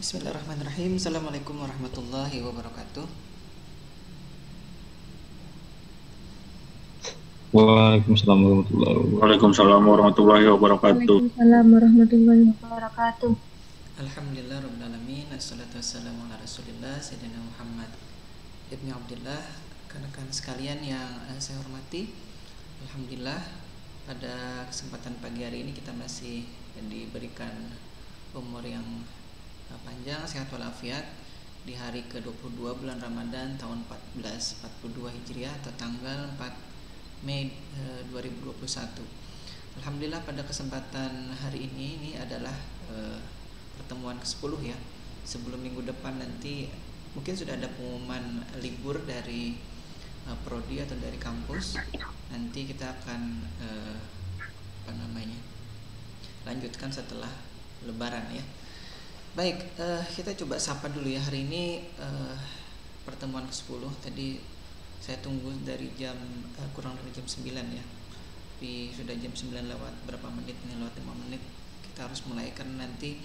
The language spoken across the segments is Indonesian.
Bismillahirrahmanirrahim. Assalamualaikum warahmatullahi wabarakatuh. Waalaikumsalam warahmatullahi wabarakatuh. Waalaikumsalam warahmatullahi wabarakatuh. Waalaikumsalam warahmatullahi wabarakatuh. Alhamdulillah rabbil alamin. Assalatu wassalamu ala Rasulillah Sayyidina Muhammad Ibni Abdullah. Rekan-rekan sekalian yang eh, saya hormati, alhamdulillah pada kesempatan pagi hari ini kita masih diberikan umur yang panjang, sehat walafiat di hari ke-22 bulan Ramadan tahun 1442 Hijriah atau tanggal 4 Mei eh, 2021. Alhamdulillah pada kesempatan hari ini ini adalah eh, pertemuan ke-10 ya. Sebelum minggu depan nanti mungkin sudah ada pengumuman libur dari eh, prodi atau dari kampus. Nanti kita akan eh, apa namanya? lanjutkan setelah lebaran ya. Baik, eh, kita coba sapa dulu ya. Hari ini eh, pertemuan ke-10 tadi saya tunggu dari jam eh, kurang dari jam 9 ya. Tapi sudah jam 9 lewat berapa menit? Ini lewat 5 menit. Kita harus mulai karena nanti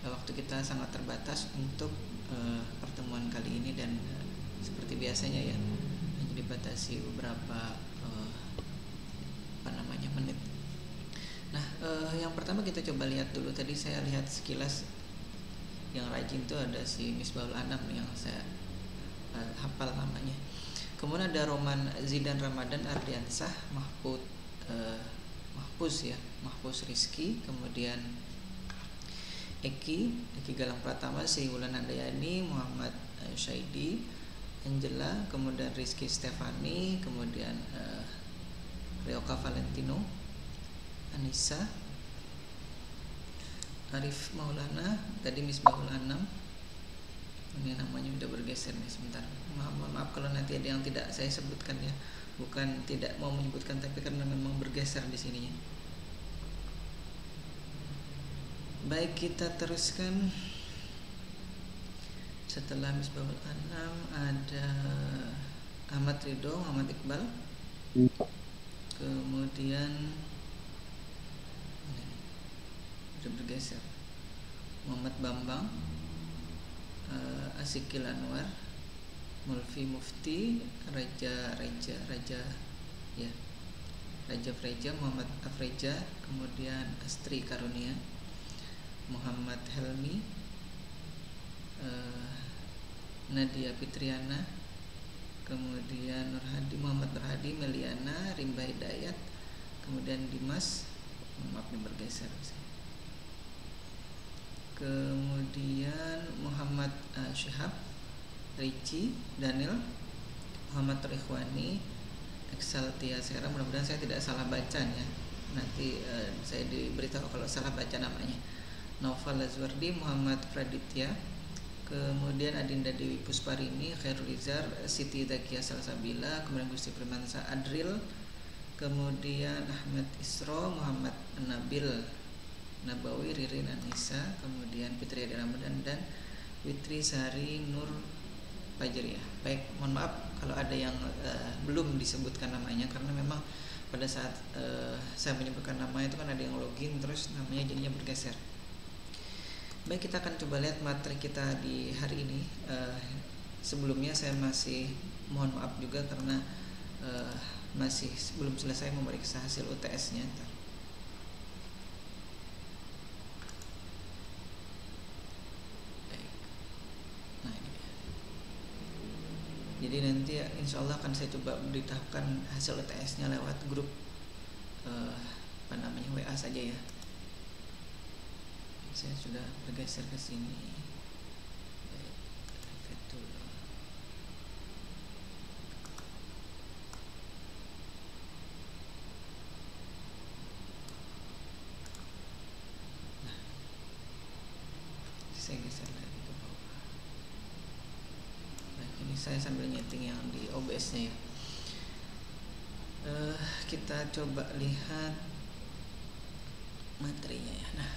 eh, waktu kita sangat terbatas untuk eh, pertemuan kali ini dan eh, seperti biasanya ya hanya dibatasi beberapa eh, apa namanya menit. Nah, eh, yang pertama kita coba lihat dulu. Tadi saya lihat sekilas yang rajin itu ada si Misbahul Anam yang saya eh, hafal namanya. Kemudian ada Roman Zidan Ramadan Ardiansah Mahfud eh, Mahfuz ya, Mahfuz Rizki, kemudian Eki, Eki Galang Pratama, Sri Wulan Handayani, Muhammad eh, Syaidi, Angela, kemudian Rizky Stefani, kemudian eh, Rioka Valentino, Anissa, Arif Maulana, tadi Misbahul Anam. Ini namanya udah bergeser nih sebentar. Maaf, maaf, maaf kalau nanti ada yang tidak saya sebutkan ya. Bukan tidak mau menyebutkan tapi karena memang bergeser di sininya. Baik kita teruskan. Setelah Misbahul Anam ada Ahmad Ridho, Ahmad Iqbal. Kemudian sudah bergeser Muhammad Bambang uh, Asikil Anwar Mulfi Mufti Raja Raja Raja ya Raja Freja Muhammad Afreja kemudian Astri Karunia Muhammad Helmi uh, Nadia Fitriana kemudian Nur Hadi Muhammad Nur Hadi Meliana Rimba Hidayat kemudian Dimas maaf bergeser kemudian Muhammad uh, Syihab Ricci Daniel Muhammad Rikhwani Excel Tiasera mudah-mudahan saya tidak salah baca ya. Nanti uh, saya diberitahu kalau salah baca namanya. Novel Lazwardi Muhammad Praditya. Kemudian Adinda Dewi Pusparini Khairul Izar Siti Zakia Salsabila kemudian Gusti Primansa Adril. Kemudian Ahmad Isro Muhammad Nabil Nabawi Ririn Anissa kemudian Fitri Adi Ramadan dan Witri Sari Nur Fajriah. Baik mohon maaf kalau ada yang uh, belum disebutkan namanya karena memang pada saat uh, saya menyebutkan namanya itu kan ada yang login terus namanya jadinya bergeser. Baik kita akan coba lihat materi kita di hari ini. Uh, sebelumnya saya masih mohon maaf juga karena uh, masih belum selesai memeriksa hasil UTS-nya jadi nanti ya, insya Allah akan saya coba beritahukan hasil UTS-nya lewat grup uh, apa namanya WA saja ya. Saya sudah bergeser ke sini nah, saya geser lagi ke bawah nah ini saya sambil nyeting yang di OBS nya ya uh, kita coba lihat materinya ya. Nah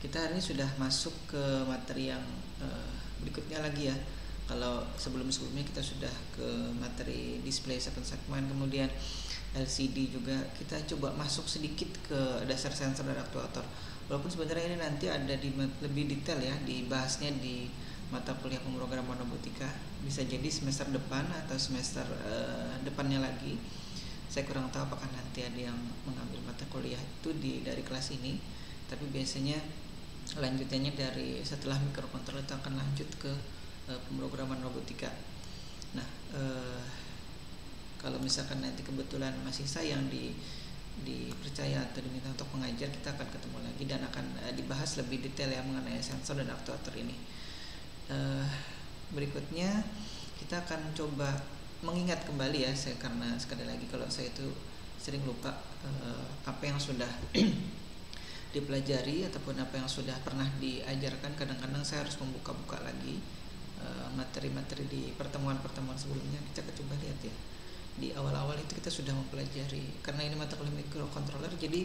kita hari ini sudah masuk ke materi yang uh, berikutnya lagi ya. Kalau sebelum sebelumnya kita sudah ke materi display second segment kemudian LCD juga kita coba masuk sedikit ke dasar sensor dan aktuator. Walaupun sebenarnya ini nanti ada di lebih detail ya dibahasnya di mata kuliah pemrograman robotika bisa jadi semester depan atau semester uh, depannya lagi. Saya kurang tahu apakah nanti ada yang mengambil mata kuliah itu di dari kelas ini tapi biasanya lanjutannya dari setelah mikrokontroler itu akan lanjut ke uh, pemrograman robotika. Nah uh, kalau misalkan nanti kebetulan masih saya yang di dipercaya atau diminta untuk mengajar kita akan ketemu lagi dan akan dibahas lebih detail ya mengenai sensor dan aktuator ini uh, berikutnya kita akan coba mengingat kembali ya saya karena sekali lagi kalau saya itu sering lupa uh, apa yang sudah dipelajari ataupun apa yang sudah pernah diajarkan. Kadang-kadang saya harus membuka-buka lagi materi-materi di pertemuan-pertemuan sebelumnya. Kita coba lihat ya. Di awal-awal itu kita sudah mempelajari. Karena ini mata kuliah microcontroller jadi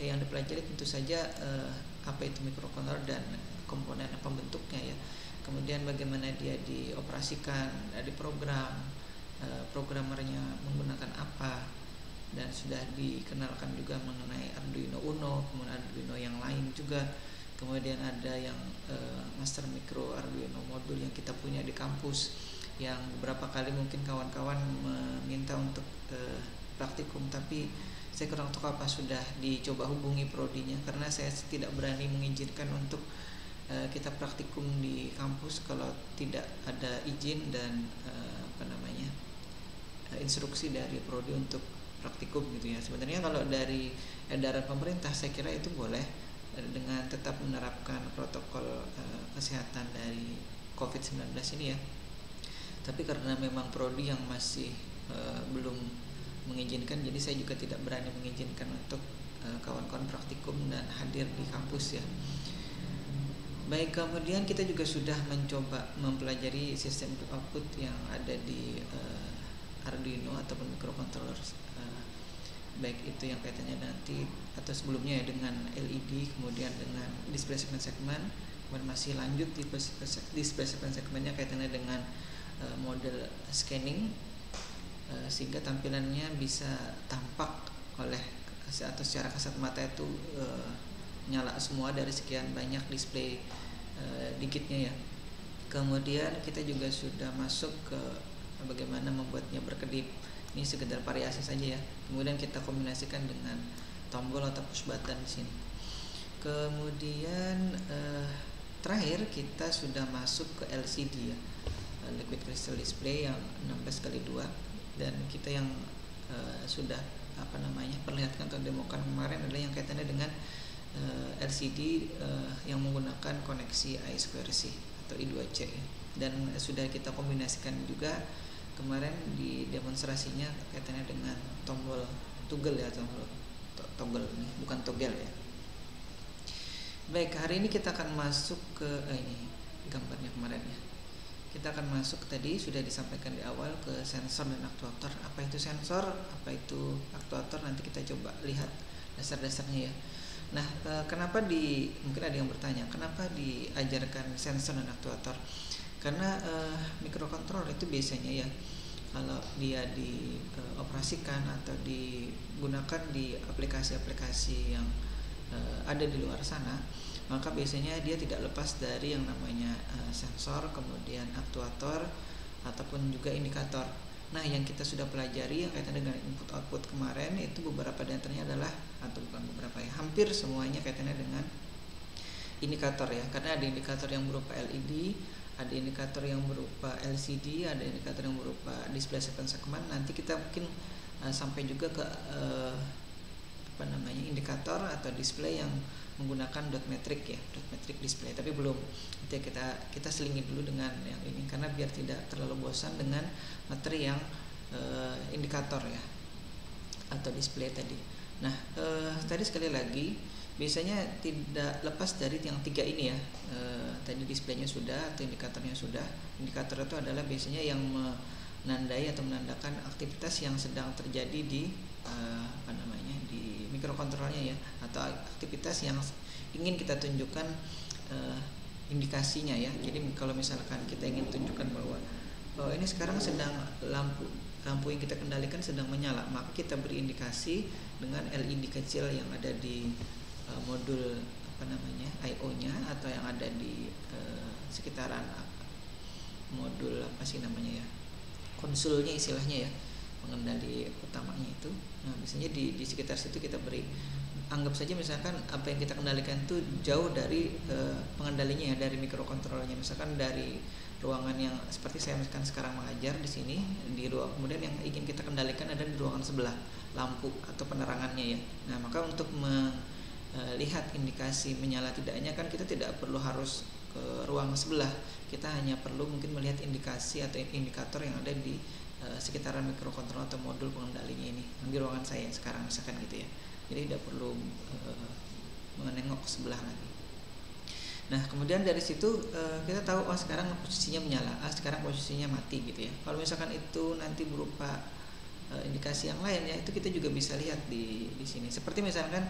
eh, yang dipelajari tentu saja eh, apa itu microcontroller dan komponen pembentuknya ya kemudian bagaimana dia dioperasikan di program eh, programmernya menggunakan apa dan sudah dikenalkan juga mengenai Arduino Uno kemudian Arduino yang lain juga. Kemudian ada yang eh, master micro Arduino modul yang kita punya di kampus yang beberapa kali mungkin kawan-kawan meminta untuk uh, praktikum tapi saya kurang tahu apa sudah dicoba hubungi prodinya karena saya tidak berani mengizinkan untuk uh, kita praktikum di kampus kalau tidak ada izin dan uh, apa namanya uh, instruksi dari prodi untuk praktikum gitu ya. Sebenarnya kalau dari edaran pemerintah saya kira itu boleh dengan tetap menerapkan protokol uh, kesehatan dari COVID-19 ini ya. Tapi karena memang prodi yang masih uh, belum mengizinkan jadi saya juga tidak berani mengizinkan untuk kawan-kawan praktikum dan hadir di kampus ya baik kemudian kita juga sudah mencoba mempelajari sistem output yang ada di uh, Arduino ataupun microcontroller uh, baik itu yang kaitannya nanti atau sebelumnya ya dengan LED kemudian dengan display segmen-segmen kemudian masih lanjut di display segmen-segmennya kaitannya dengan uh, model scanning uh, sehingga tampilannya bisa tampak oleh atau secara kasat mata itu uh, nyala semua dari sekian banyak display uh, digitnya ya. Kemudian kita juga sudah masuk ke bagaimana membuatnya berkedip. Ini sekedar variasi saja ya. Kemudian kita kombinasikan dengan tombol atau push button di sini. Kemudian uh, terakhir kita sudah masuk ke LCD ya liquid crystal display yang 16 kali 2 dan kita yang uh, sudah apa namanya perlihatkan atau demokan kemarin adalah yang kaitannya dengan uh, eh, LCD uh, eh, yang menggunakan koneksi I2C atau I2C dan sudah kita kombinasikan juga kemarin di demonstrasinya kaitannya dengan tombol toggle ya tombol toggle ini bukan toggle ya. Baik hari ini kita akan masuk ke eh, ini gambarnya kemarin ya. Kita akan masuk tadi sudah disampaikan di awal ke sensor dan aktuator. Apa itu sensor? Apa itu aktuator? Nanti kita coba lihat dasar-dasarnya ya nah e, kenapa di mungkin ada yang bertanya kenapa diajarkan sensor dan aktuator karena e, mikrokontroler itu biasanya ya kalau dia dioperasikan e, atau digunakan di aplikasi-aplikasi yang e, ada di luar sana maka biasanya dia tidak lepas dari yang namanya uh, sensor, kemudian aktuator ataupun juga indikator. Nah, yang kita sudah pelajari yang kaitan dengan input output kemarin itu beberapa di antaranya adalah atau bukan beberapa ya, hampir semuanya kaitannya dengan indikator ya. Karena ada indikator yang berupa LED, ada indikator yang berupa LCD, ada indikator yang berupa display segmen-segmen. Nanti kita mungkin uh, sampai juga ke uh, apa namanya indikator atau display yang menggunakan dot metric ya dot metric display tapi belum itu kita kita selingi dulu dengan yang ini karena biar tidak terlalu bosan dengan materi yang uh, indikator ya atau display tadi nah uh, tadi sekali lagi biasanya tidak lepas dari yang tiga ini ya. Uh, tadi displaynya sudah atau indikatornya sudah. Indikator itu adalah biasanya yang menandai atau menandakan aktivitas yang sedang terjadi di uh, apa namanya di mikrokontrolnya ya atau aktivitas yang ingin kita tunjukkan uh, indikasinya ya. Jadi kalau misalkan kita ingin tunjukkan bahwa bahwa ini sekarang sedang lampu lampu yang kita kendalikan sedang menyala. Maka kita beri indikasi dengan LED kecil yang ada di uh, modul apa namanya I/O-nya atau yang ada di uh, sekitaran modul apa sih namanya ya konsulnya istilahnya ya pengendali utamanya itu. Nah biasanya di di sekitar situ kita beri. Anggap saja misalkan apa yang kita kendalikan itu jauh dari uh, pengendalinya ya dari mikrokontrolernya misalkan dari ruangan yang seperti saya misalkan sekarang mengajar di sini di ruang kemudian yang ingin kita kendalikan ada di ruangan sebelah lampu atau penerangannya ya. Nah maka untuk melihat e, indikasi menyala tidaknya kan kita tidak perlu harus ke ruang sebelah. Kita hanya perlu mungkin melihat indikasi atau indikator yang ada di uh, sekitaran mikrokontroler atau modul pengendalinya ini di ruangan saya sekarang misalkan gitu ya. Jadi tidak perlu uh, menengok sebelah lagi Nah kemudian dari situ uh, kita tahu oh sekarang posisinya menyala, ah sekarang posisinya mati gitu ya. Kalau misalkan itu nanti berupa uh, indikasi yang lain ya itu kita juga bisa lihat di di sini. Seperti misalkan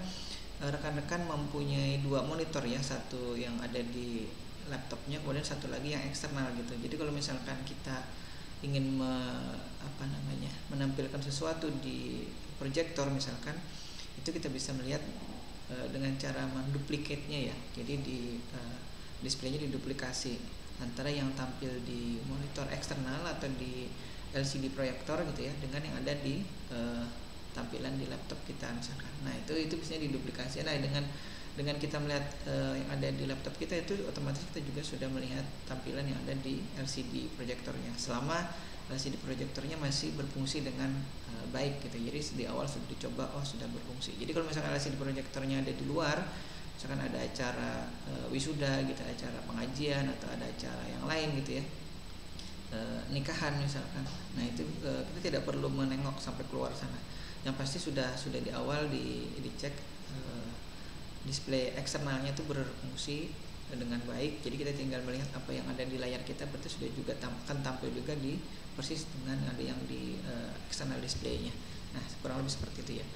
rekan-rekan uh, mempunyai dua monitor ya, satu yang ada di laptopnya, kemudian satu lagi yang eksternal gitu. Jadi kalau misalkan kita ingin me, apa namanya menampilkan sesuatu di proyektor misalkan, itu kita bisa melihat Eh, dengan cara menduplikatnya ya. Jadi di uh, displaynya diduplikasi. Antara yang tampil di monitor eksternal atau di LCD proyektor gitu ya dengan yang ada di uh, tampilan di laptop kita misalkan. Nah itu itu bisa diduplikasi nah dengan dengan kita melihat uh, yang ada di laptop kita itu otomatis kita juga sudah melihat tampilan yang ada di LCD proyektornya. Selama LCD proyektornya masih berfungsi dengan uh, baik gitu. Jadi di awal sudah dicoba oh sudah berfungsi. Jadi kalau misalkan LCD proyektornya ada di luar misalkan ada acara uh, wisuda gitu acara pengajian atau ada acara yang lain gitu ya uh, nikahan misalkan nah itu kita tidak perlu menengok sampai keluar sana. Yang pasti sudah sudah di awal di dicek display eksternalnya itu berfungsi dengan baik. Jadi kita tinggal melihat apa yang ada di layar kita. Berarti sudah juga tam akan tampil juga di persis dengan ada yang di uh, external displaynya. Nah kurang lebih seperti itu ya.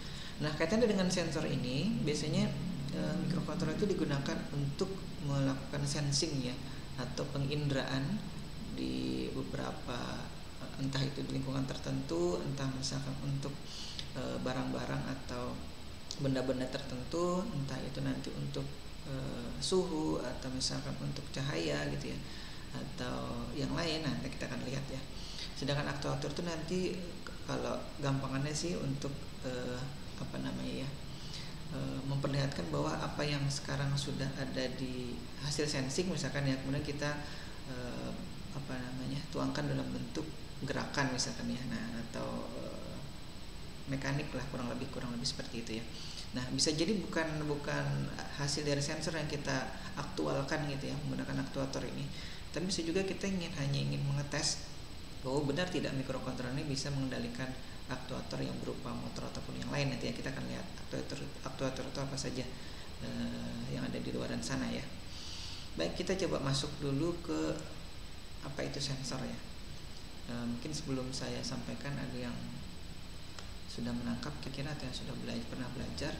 Nah kaitannya dengan sensor ini biasanya uh, mikrokontroler itu digunakan untuk melakukan sensing ya atau penginderaan di beberapa uh, entah itu di lingkungan tertentu entah misalkan untuk barang-barang uh, atau benda-benda tertentu entah itu nanti untuk uh, suhu atau misalkan untuk cahaya gitu ya atau yang lain nanti kita akan lihat ya. Sedangkan aktuator itu nanti kalau gampangannya sih untuk uh, apa namanya ya uh, memperlihatkan bahwa apa yang sekarang sudah ada di hasil sensing misalkan ya kemudian kita uh, apa namanya tuangkan dalam bentuk gerakan misalkan ya nah atau uh, mekanik lah kurang lebih kurang lebih seperti itu ya. Nah, bisa jadi bukan bukan hasil dari sensor yang kita aktualkan gitu ya menggunakan aktuator ini. Tapi bisa juga kita ingin hanya ingin mengetes bahwa benar tidak mikrokontroler ini bisa mengendalikan aktuator yang berupa motor ataupun yang lain nanti ya kita akan lihat aktuator aktuator itu apa saja uh, yang ada di luaran sana ya. Baik, kita coba masuk dulu ke apa itu sensor ya. Uh, mungkin sebelum saya sampaikan ada yang sudah menangkap kira-kira atau yang sudah belajar pernah belajar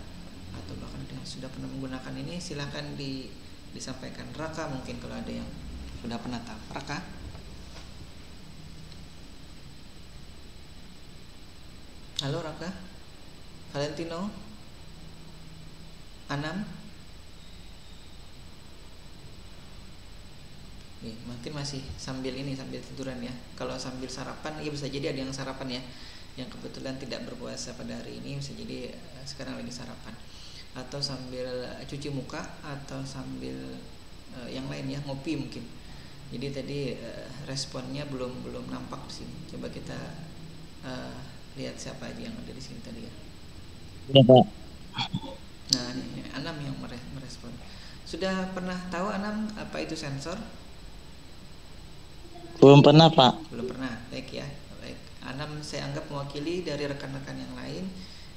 atau bahkan yang sudah pernah menggunakan ini silahkan di, disampaikan. Raka mungkin kalau ada yang sudah pernah tahu. Raka? Halo Raka? Valentino? Anam? Nih, mungkin masih sambil ini sambil tiduran ya. Kalau sambil sarapan ya bisa jadi ada yang sarapan ya. Yang kebetulan tidak berpuasa pada hari ini bisa jadi uh, sekarang lagi sarapan atau sambil cuci muka atau sambil uh, yang lain ya ngopi mungkin. Jadi tadi uh, responnya belum belum nampak di sini. Coba kita uh, lihat siapa aja yang ada di sini tadi ya. Ya pak. Nah ini Anam yang merespon. Sudah pernah tahu Anam apa itu sensor? Belum pernah pak. Belum pernah. Baik ya Anam saya anggap mewakili dari rekan-rekan yang lain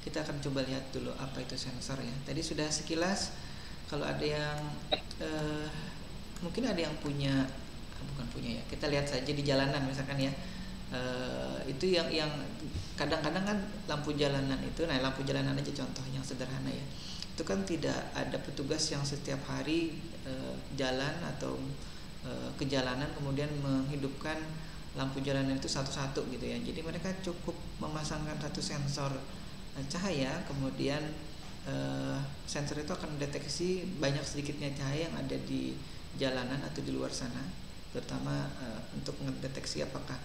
kita akan coba lihat dulu apa itu sensor ya. Tadi sudah sekilas kalau ada yang uh, mungkin ada yang punya ah, bukan punya ya kita lihat saja di jalanan misalkan ya. Uh, itu yang yang kadang-kadang kan lampu jalanan itu nah lampu jalanan aja contoh yang sederhana ya. Itu kan tidak ada petugas yang setiap hari uh, jalan atau uh, ke jalanan kemudian menghidupkan lampu jalanan itu satu-satu gitu ya. Jadi mereka cukup memasangkan satu sensor. eh, cahaya, kemudian eh, sensor itu akan mendeteksi banyak sedikitnya cahaya yang ada di jalanan atau di luar sana, terutama eh, untuk mendeteksi apakah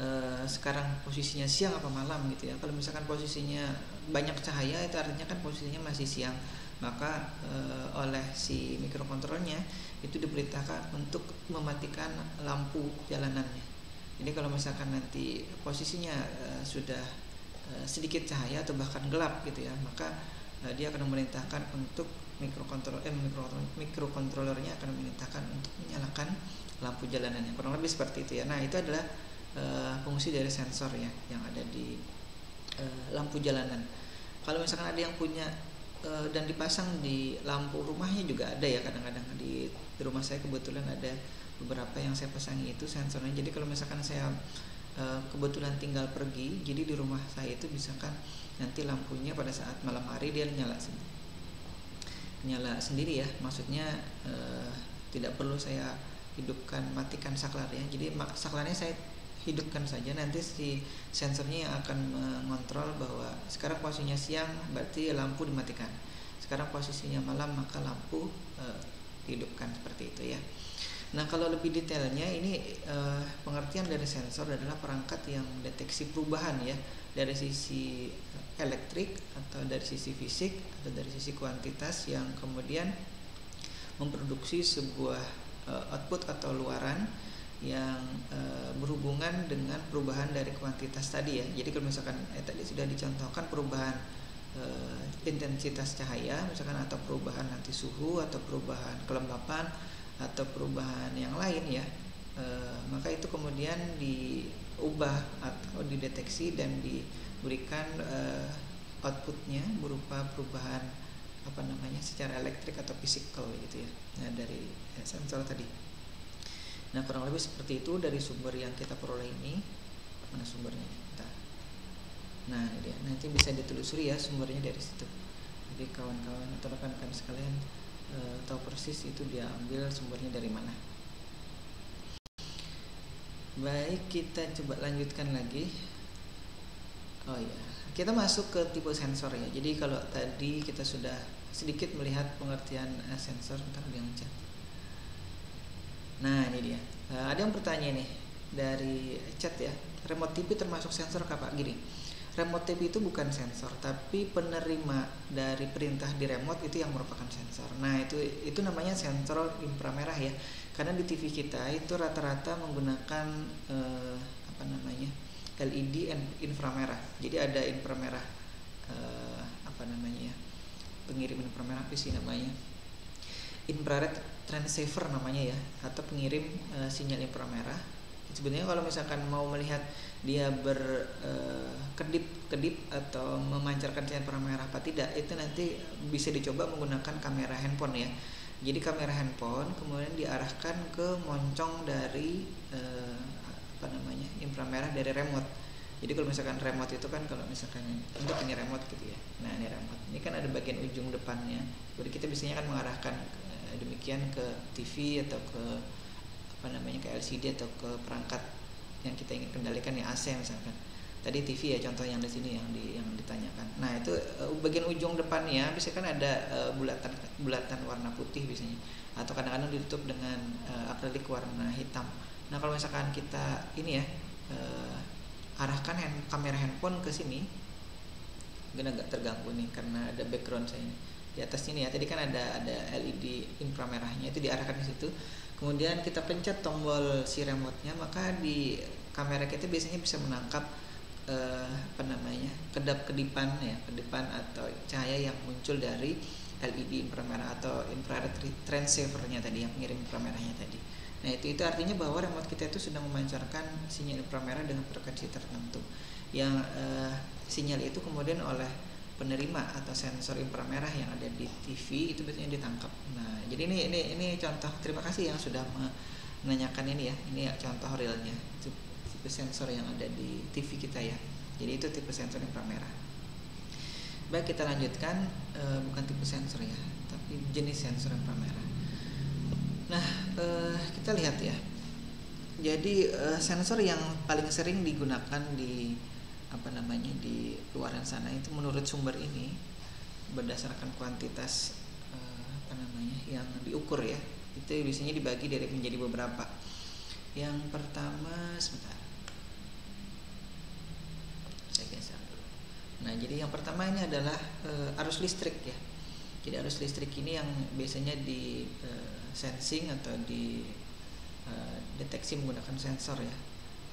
eh, sekarang posisinya siang apa malam gitu ya. Kalau misalkan posisinya banyak cahaya itu artinya kan posisinya masih siang maka e, oleh si mikrokontrolnya itu diberitakan untuk mematikan lampu jalanannya. Jadi kalau misalkan nanti posisinya e, sudah sedikit cahaya atau bahkan gelap gitu ya, maka e, dia akan memerintahkan untuk mikrokontrol eh mikrokontrol mikrokontrolernya akan memerintahkan untuk menyalakan lampu jalanannya. Kurang lebih seperti itu ya. Nah, itu adalah e, fungsi dari sensor ya yang ada di e, lampu jalanan. Kalau misalkan ada yang punya Eh, dan dipasang di lampu rumahnya juga ada ya kadang-kadang di, di rumah saya kebetulan ada beberapa yang saya pasangi itu sensornya jadi kalau misalkan saya uh, kebetulan tinggal pergi jadi di rumah saya itu misalkan nanti lampunya pada saat malam hari dia nyala nyala sendiri ya. Maksudnya uh, tidak perlu saya hidupkan matikan saklar ya. Jadi saklarnya saya hidupkan saja. Nanti si sensornya yang akan mengontrol bahwa sekarang posisinya siang berarti lampu dimatikan. Sekarang posisinya malam maka lampu e, dihidupkan seperti itu ya nah kalau lebih detailnya ini e, pengertian dari sensor adalah perangkat yang deteksi perubahan ya dari sisi elektrik atau dari sisi fisik atau dari sisi kuantitas yang kemudian memproduksi sebuah e, output atau luaran yang e, berhubungan dengan perubahan dari kuantitas tadi ya. Jadi kalau misalkan eh, tadi sudah dicontohkan perubahan e, intensitas cahaya, misalkan atau perubahan nanti suhu atau perubahan kelembapan atau perubahan yang lain ya, e, maka itu kemudian diubah atau dideteksi dan diberikan e, outputnya berupa perubahan apa namanya secara elektrik atau fisikal gitu ya, nah, dari sensor tadi. Nah kurang lebih seperti itu dari sumber yang kita peroleh ini mana sumbernya kita. Nah ini dia nanti bisa ditelusuri ya sumbernya dari situ. Jadi kawan-kawan atau rekan-rekan sekalian e, tahu persis itu dia ambil sumbernya dari mana. Baik kita coba lanjutkan lagi. Oh ya kita masuk ke tipe sensor ya. Jadi kalau tadi kita sudah sedikit melihat pengertian eh, sensor, ntar dia ngechat Nah ini dia. Uh, ada yang bertanya nih dari chat ya. Remote TV termasuk sensor apa? Gini. Remote TV itu bukan sensor, tapi penerima dari perintah di remote itu yang merupakan sensor. Nah itu itu namanya sensor inframerah ya. Karena di TV kita itu rata-rata menggunakan uh, apa namanya LED inframerah. Jadi ada inframerah uh, apa namanya ya pengirim inframerah apa sih namanya infrared transceiver namanya ya atau pengirim e, sinyal inframerah sebenarnya kalau misalkan mau melihat dia berkedip eh, kedip atau memancarkan sinyal inframerah apa tidak itu nanti bisa dicoba menggunakan kamera handphone ya. Jadi kamera handphone kemudian diarahkan ke moncong dari e, apa namanya inframerah dari remote. Jadi kalau misalkan remote itu kan kalau misalkan untuk ini remote gitu ya. Nah ini remote. Ini kan ada bagian ujung depannya. Jadi kita biasanya kan mengarahkan demikian ke TV atau ke apa namanya ke LCD atau ke perangkat yang kita ingin kendalikan ya AC misalkan. Tadi TV ya contoh yang di sini yang di yang ditanyakan. Nah itu uh, bagian ujung depannya bisa kan ada uh, bulatan bulatan warna putih biasanya. Atau kadang-kadang ditutup dengan uh, akrilik warna hitam. Nah kalau misalkan kita ini ya arahkan hand, kamera handphone ke sini mungkin agak terganggu nih karena ada background saya di atas sini ya tadi kan ada ada LED inframerahnya itu diarahkan ke situ kemudian kita pencet tombol si remote-nya maka di kamera kita biasanya bisa menangkap eh, apa namanya kedap kedipan ya kedipan atau cahaya yang muncul dari LED inframerah atau infrared transceiver-nya tadi yang mengirim inframerahnya tadi. Nah itu itu artinya bahwa remote kita itu sedang memancarkan sinyal inframerah dengan frekuensi tertentu. Yang eh, sinyal itu kemudian oleh penerima atau sensor inframerah yang ada di TV itu biasanya ditangkap. Nah, jadi ini ini ini contoh terima kasih yang sudah menanyakan ini ya. Ini ya contoh realnya tipe sensor yang ada di TV kita ya. Jadi itu tipe sensor inframerah. Baik kita lanjutkan e, bukan tipe sensor ya, tapi jenis sensor inframerah. Nah, e, kita lihat ya. Jadi eh, sensor yang paling sering digunakan di apa namanya di luaran sana itu menurut sumber ini berdasarkan kuantitas eh, apa namanya yang diukur ya itu biasanya dibagi dari menjadi beberapa. Yang pertama sebentar. Nah jadi yang pertama ini adalah eh, arus listrik ya. Jadi arus listrik ini yang biasanya di eh, sensing atau di deteksi menggunakan sensor ya.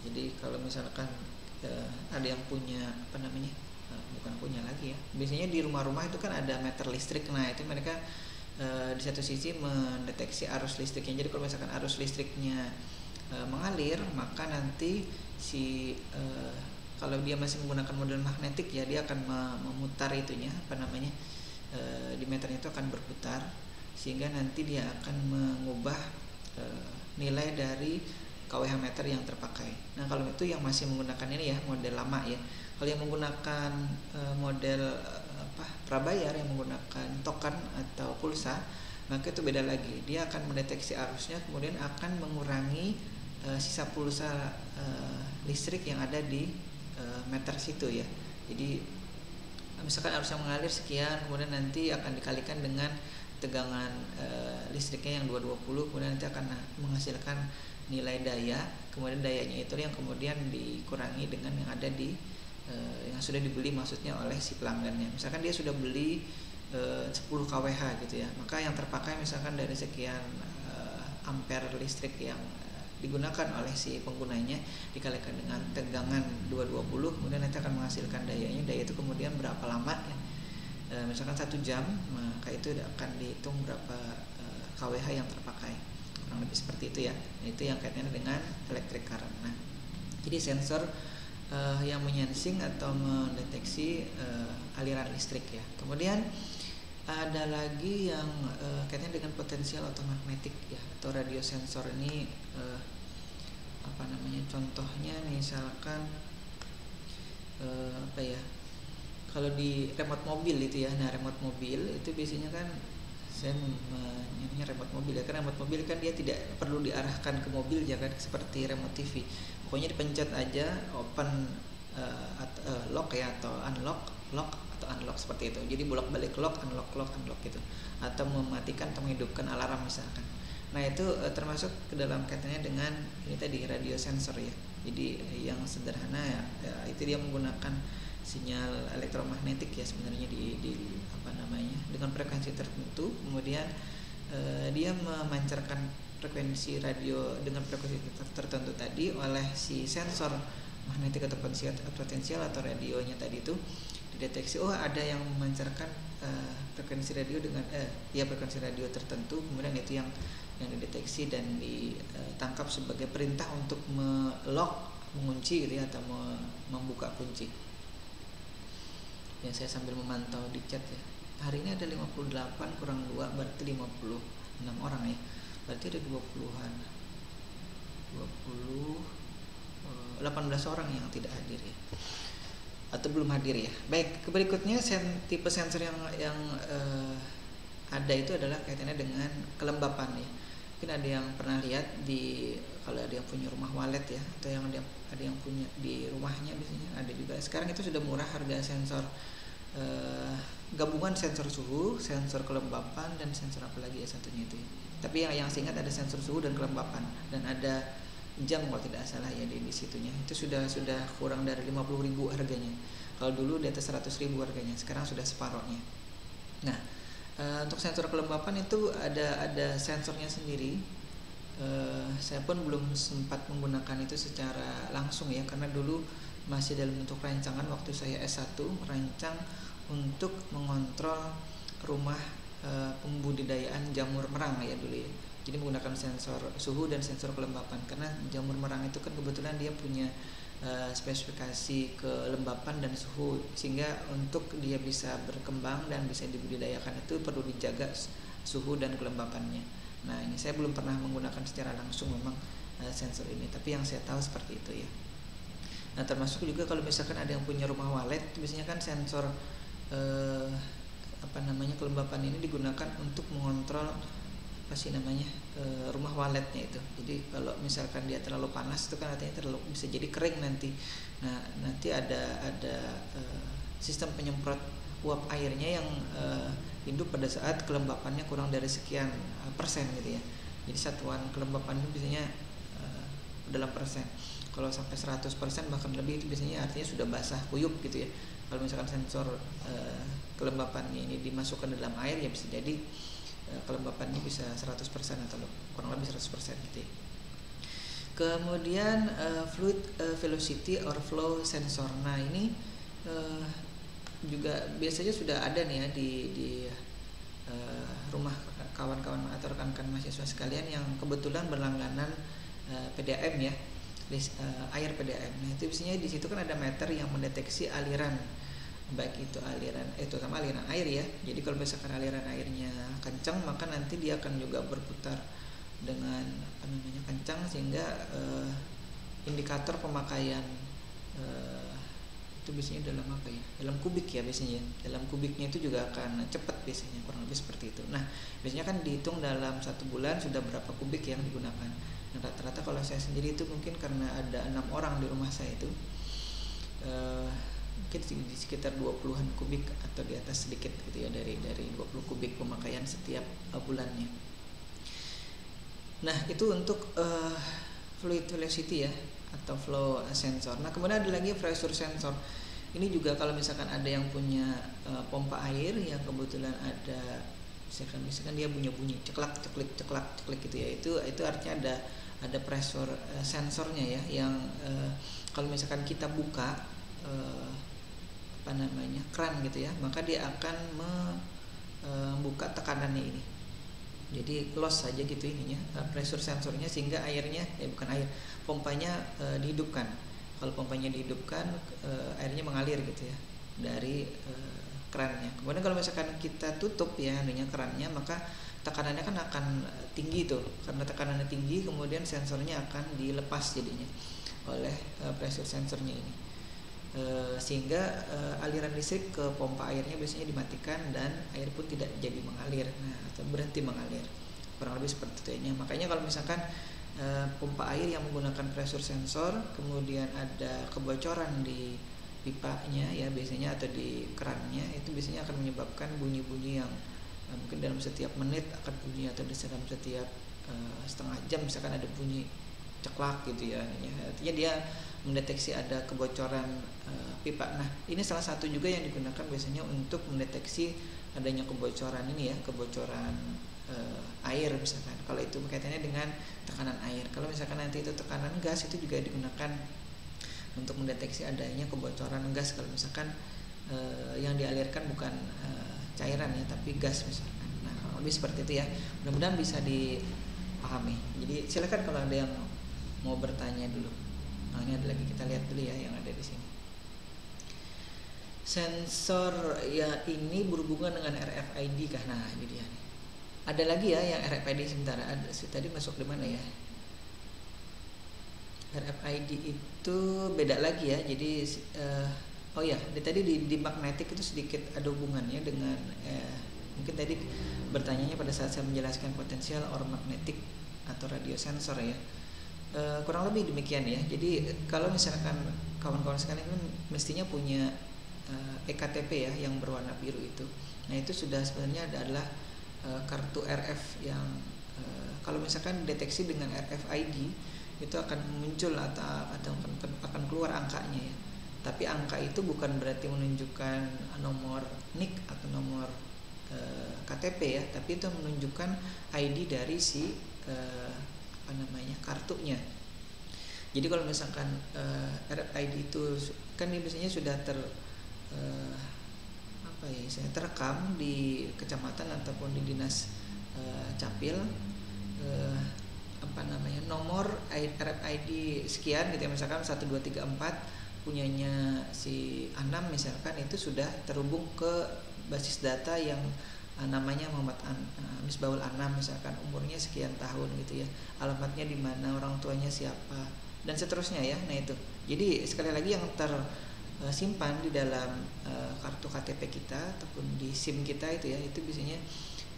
Jadi kalau misalkan eh, ada yang punya apa namanya eh, bukan punya lagi ya. Biasanya di rumah-rumah itu kan ada meter listrik. Nah itu mereka eh, di satu sisi mendeteksi arus listriknya. Jadi kalau misalkan arus listriknya eh, mengalir maka nanti si eh, kalau dia masih menggunakan model magnetik ya dia akan me- memutar itunya apa namanya eh, di meternya itu akan berputar sehingga nanti dia akan mengubah eh, nilai dari kWh meter yang terpakai. Nah kalau itu yang masih menggunakan ini ya model lama ya. Kalau yang menggunakan eh, model eh, apa prabayar yang menggunakan token atau pulsa maka itu beda lagi. Dia akan mendeteksi arusnya kemudian akan mengurangi eh, sisa pulsa eh, listrik yang ada di eh, meter situ ya. Jadi misalkan arusnya mengalir sekian kemudian nanti akan dikalikan dengan tegangan eh, listriknya yang 220 kemudian nanti akan menghasilkan nilai daya kemudian dayanya itu yang kemudian dikurangi dengan yang ada di eh, yang sudah dibeli maksudnya oleh si pelanggannya. Misalkan dia sudah beli eh, 10 kWh gitu ya maka yang terpakai misalkan dari sekian eh, ampere listrik yang digunakan oleh si penggunanya dikalikan dengan tegangan 220 kemudian nanti akan menghasilkan dayanya. Daya itu kemudian berapa lama ya? E, misalkan satu jam maka itu akan dihitung berapa e, kWh yang terpakai kurang lebih seperti itu ya. Itu yang kaitannya dengan electric current. Nah jadi sensor e, yang menyensing atau mendeteksi e, aliran listrik ya. Kemudian ada lagi yang e, kaitannya dengan potensial otomagnetik ya atau radio sensor ini e, apa namanya contohnya misalkan e, apa ya kalau di remote mobil itu ya. Nah remote mobil itu biasanya kan saya menyebutnya remote mobil ya karena remote mobil kan dia tidak perlu diarahkan ke mobil ya kan seperti remote TV pokoknya dipencet aja open uh, at- uh, lock ya atau unlock lock atau unlock seperti itu. Jadi bolak balik lock unlock lock unlock gitu. Atau mematikan atau menghidupkan alarm misalkan. Nah itu uh, termasuk ke dalam kaitannya dengan ini tadi radio sensor ya. Jadi yang sederhana ya, ya itu dia menggunakan sinyal elektromagnetik ya sebenarnya di, di apa namanya dengan frekuensi tertentu kemudian eh, dia memancarkan frekuensi radio dengan frekuensi ter- tertentu tadi oleh si sensor magnetik atau potensial, atau radionya tadi itu dideteksi oh ada yang memancarkan eh, frekuensi radio dengan eh, ya frekuensi radio tertentu kemudian itu yang yang dideteksi dan ditangkap sebagai perintah untuk melock mengunci gitu ya atau me- membuka kunci. Ya saya sambil memantau di chat ya hari ini ada 58 kurang 2 berarti 56 orang ya. Berarti ada 20-an 20 eh, 18 orang yang tidak hadir ya. Atau belum hadir ya. Baik berikutnya sen, tipe sensor yang yang eh, ada itu adalah kaitannya dengan kelembapan ya. Mungkin ada yang pernah lihat di kalau ada yang punya rumah walet ya atau yang ada yang punya di rumahnya biasanya ada juga. Sekarang itu sudah murah harga sensor eh, gabungan sensor suhu sensor kelembapan dan sensor apa lagi ya satunya itu. Tapi yang yang ingat ada sensor suhu dan kelembapan. Dan ada jam kalau tidak salah ya di, di situnya. Itu sudah sudah kurang dari 50.000 harganya. Kalau dulu di atas 100.000 harganya. Sekarang sudah separohnya. Nah eh, untuk sensor kelembapan itu ada ada sensornya sendiri. Eh, saya pun belum sempat menggunakan itu secara langsung ya. Karena dulu masih dalam bentuk rancangan. Waktu saya S1 merancang untuk mengontrol rumah eh, pembudidayaan jamur merang ya dulu ya jadi menggunakan sensor suhu dan sensor kelembapan. Karena jamur merang itu kan kebetulan dia punya eh, spesifikasi kelembapan dan suhu. Sehingga untuk dia bisa berkembang dan bisa dibudidayakan itu perlu dijaga suhu dan kelembapannya. Nah ini saya belum pernah menggunakan secara langsung memang eh, sensor ini. Tapi yang saya tahu seperti itu ya. Nah termasuk juga kalau misalkan ada yang punya rumah walet biasanya kan sensor eh, apa namanya kelembapan ini digunakan untuk mengontrol apa sih namanya e, rumah waletnya itu. Jadi kalau misalkan dia terlalu panas itu kan artinya terlalu bisa jadi kering nanti. Nah nanti ada ada e, sistem penyemprot uap airnya yang e, hidup pada saat kelembapannya kurang dari sekian e, persen gitu ya. Jadi satuan kelembapan itu biasanya e, dalam persen. Kalau sampai 100% bahkan lebih itu biasanya artinya sudah basah kuyup gitu ya kalau misalkan sensor e, kelembapannya ini dimasukkan dalam air ya bisa jadi Eh, kelembapannya bisa 100% atau kurang lebih 100% gitu ya. Kemudian uh, fluid uh, velocity or flow sensor. Nah, ini uh, juga biasanya sudah ada nih ya di di uh, rumah kawan-kawan atau rekan-rekan mahasiswa sekalian yang kebetulan berlangganan uh, PDAM ya. Uh, air PDAM. Nah, itu biasanya di situ kan ada meter yang mendeteksi aliran baik itu aliran eh, sama aliran air ya. Jadi kalau misalkan aliran airnya kencang maka nanti dia akan juga berputar dengan apa namanya kencang sehingga eh, indikator pemakaian eh, itu biasanya dalam apa ya dalam kubik ya biasanya dalam kubiknya itu juga akan cepat biasanya kurang lebih seperti itu. Nah biasanya kan dihitung dalam satu bulan sudah berapa kubik yang digunakan nah rata-rata kalau saya sendiri itu mungkin karena ada enam orang di rumah saya itu eh, mungkin di sekitar 20-an kubik atau di atas sedikit gitu ya dari dari 20 kubik pemakaian setiap uh, bulannya. Nah, itu untuk uh, fluid velocity ya atau flow sensor. Nah, kemudian ada lagi pressure sensor. Ini juga kalau misalkan ada yang punya uh, pompa air yang kebetulan ada misalkan misalkan dia punya bunyi ceklak ceklik ceklak ceklik gitu ya. Itu itu artinya ada ada pressure uh, sensornya ya yang uh, kalau misalkan kita buka uh, apa namanya keran gitu ya maka dia akan membuka tekanannya ini jadi loss saja gitu ininya pressure sensornya sehingga airnya ya bukan air pompanya e, dihidupkan kalau pompanya dihidupkan e, airnya mengalir gitu ya dari e, kerannya kemudian kalau misalkan kita tutup ya anunya kerannya maka tekanannya kan akan tinggi tuh. Karena tekanannya tinggi kemudian sensornya akan dilepas jadinya oleh e, pressure sensornya ini. E, sehingga e, aliran listrik ke pompa airnya biasanya dimatikan dan air pun tidak jadi mengalir. Nah atau berhenti mengalir. Kurang lebih seperti itu ya. Makanya kalau misalkan pompa air yang menggunakan pressure sensor kemudian ada kebocoran di pipanya ya biasanya atau di kerannya itu biasanya akan menyebabkan bunyi-bunyi yang e, mungkin dalam setiap menit akan bunyi atau dalam setiap e, setengah jam misalkan ada bunyi ceklak gitu ya artinya dia mendeteksi ada kebocoran uh, pipa. Nah, ini salah satu juga yang digunakan biasanya untuk mendeteksi adanya kebocoran ini ya, kebocoran uh, air misalkan. Kalau itu berkaitannya dengan tekanan air. Kalau misalkan nanti itu tekanan gas itu juga digunakan untuk mendeteksi adanya kebocoran gas kalau misalkan uh, yang dialirkan bukan uh, cairan ya, tapi gas misalkan. Nah, lebih seperti itu ya. Mudah-mudahan bisa dipahami. Jadi silakan kalau ada yang mau bertanya dulu. Nah, ini ada lagi kita lihat dulu ya yang ada di sini. Sensor ya ini berhubungan dengan RFID kah? Nah, ini dia. Ada lagi ya yang RFID sebentar. Ada tadi masuk di mana ya? RFID itu beda lagi ya. Jadi uh, oh ya, di, tadi di, di magnetik itu sedikit ada hubungannya dengan eh, mungkin tadi bertanyanya pada saat saya menjelaskan potensial or magnetik atau radio sensor ya. E, kurang lebih demikian ya. Jadi kalau misalkan kawan-kawan sekalian kan mestinya punya eh, EKTP ya yang berwarna biru itu. Nah itu sudah sebenarnya adalah e, kartu RF yang e, kalau misalkan deteksi dengan RFID itu akan muncul atau akan, keluar angkanya ya. Tapi angka itu bukan berarti menunjukkan nomor NIK atau nomor e, KTP ya. Tapi itu menunjukkan ID dari si e, apa namanya kartunya. Jadi kalau misalkan uh, eh, RFID itu kan ini biasanya sudah ter uh, apa ya saya terekam di kecamatan ataupun di dinas uh, capil uh, apa namanya nomor RFID sekian gitu ya. Misalkan 1234 punyanya si Anam misalkan itu sudah terhubung ke basis data yang Ah, namanya Muhammad An, uh, Misbahul Anam misalkan. Umurnya sekian tahun gitu ya. Alamatnya di mana orang tuanya siapa dan seterusnya ya. Nah itu. Jadi sekali lagi yang tersimpan di dalam uh, kartu KTP kita ataupun di SIM kita itu ya itu biasanya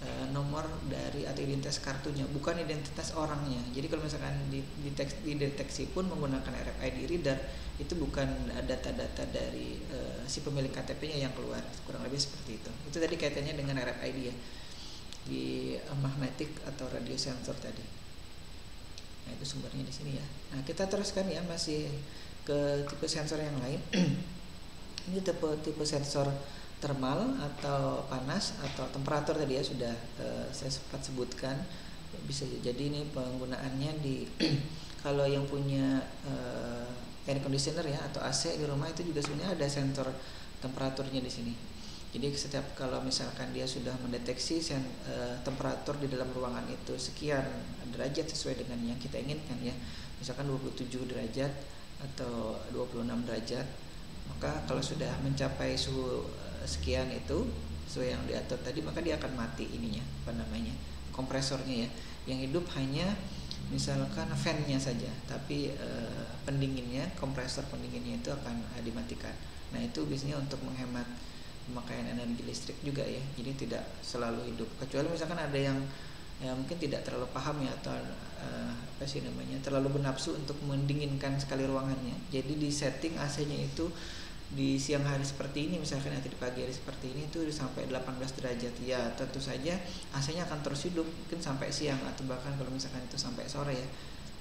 uh, nomor dari atau identitas kartunya bukan identitas orangnya. Jadi kalau misalkan dideteksi, dideteksi pun menggunakan RFID reader itu bukan data-data dari uh, si pemilik KTP-nya yang keluar kurang lebih seperti itu. Itu tadi kaitannya dengan RFID ya di uh, magnetic atau radio sensor tadi. Nah itu sumbernya di sini ya. Nah kita teruskan ya masih ke tipe sensor yang lain. Ini tipe tipe sensor thermal atau panas atau temperatur tadi ya sudah uh, saya sempat sebutkan bisa jadi ini penggunaannya di kalau yang punya uh, air conditioner ya atau AC di rumah itu juga sebenarnya ada sensor temperaturnya di sini. Jadi setiap kalau misalkan dia sudah mendeteksi sen, uh, temperatur di dalam ruangan itu sekian derajat sesuai dengan yang kita inginkan ya. Misalkan 27 derajat atau 26 derajat, maka kalau sudah mencapai suhu sekian itu sesuai yang diatur tadi maka dia akan mati ininya apa namanya kompresornya ya. Yang hidup hanya misalkan fan-nya saja tapi e, pendinginnya kompresor pendinginnya itu akan e, dimatikan. Nah itu biasanya untuk menghemat pemakaian energi listrik juga ya jadi tidak selalu hidup. Kecuali misalkan ada yang ya mungkin tidak terlalu paham ya atau e, apa sih namanya terlalu bernafsu untuk mendinginkan sekali ruangannya. Jadi di setting AC-nya itu di siang hari seperti ini misalkan atau di pagi hari seperti ini itu sampai 18 derajat. Ya tentu saja AC-nya akan terus hidup mungkin sampai siang atau bahkan kalau misalkan itu sampai sore ya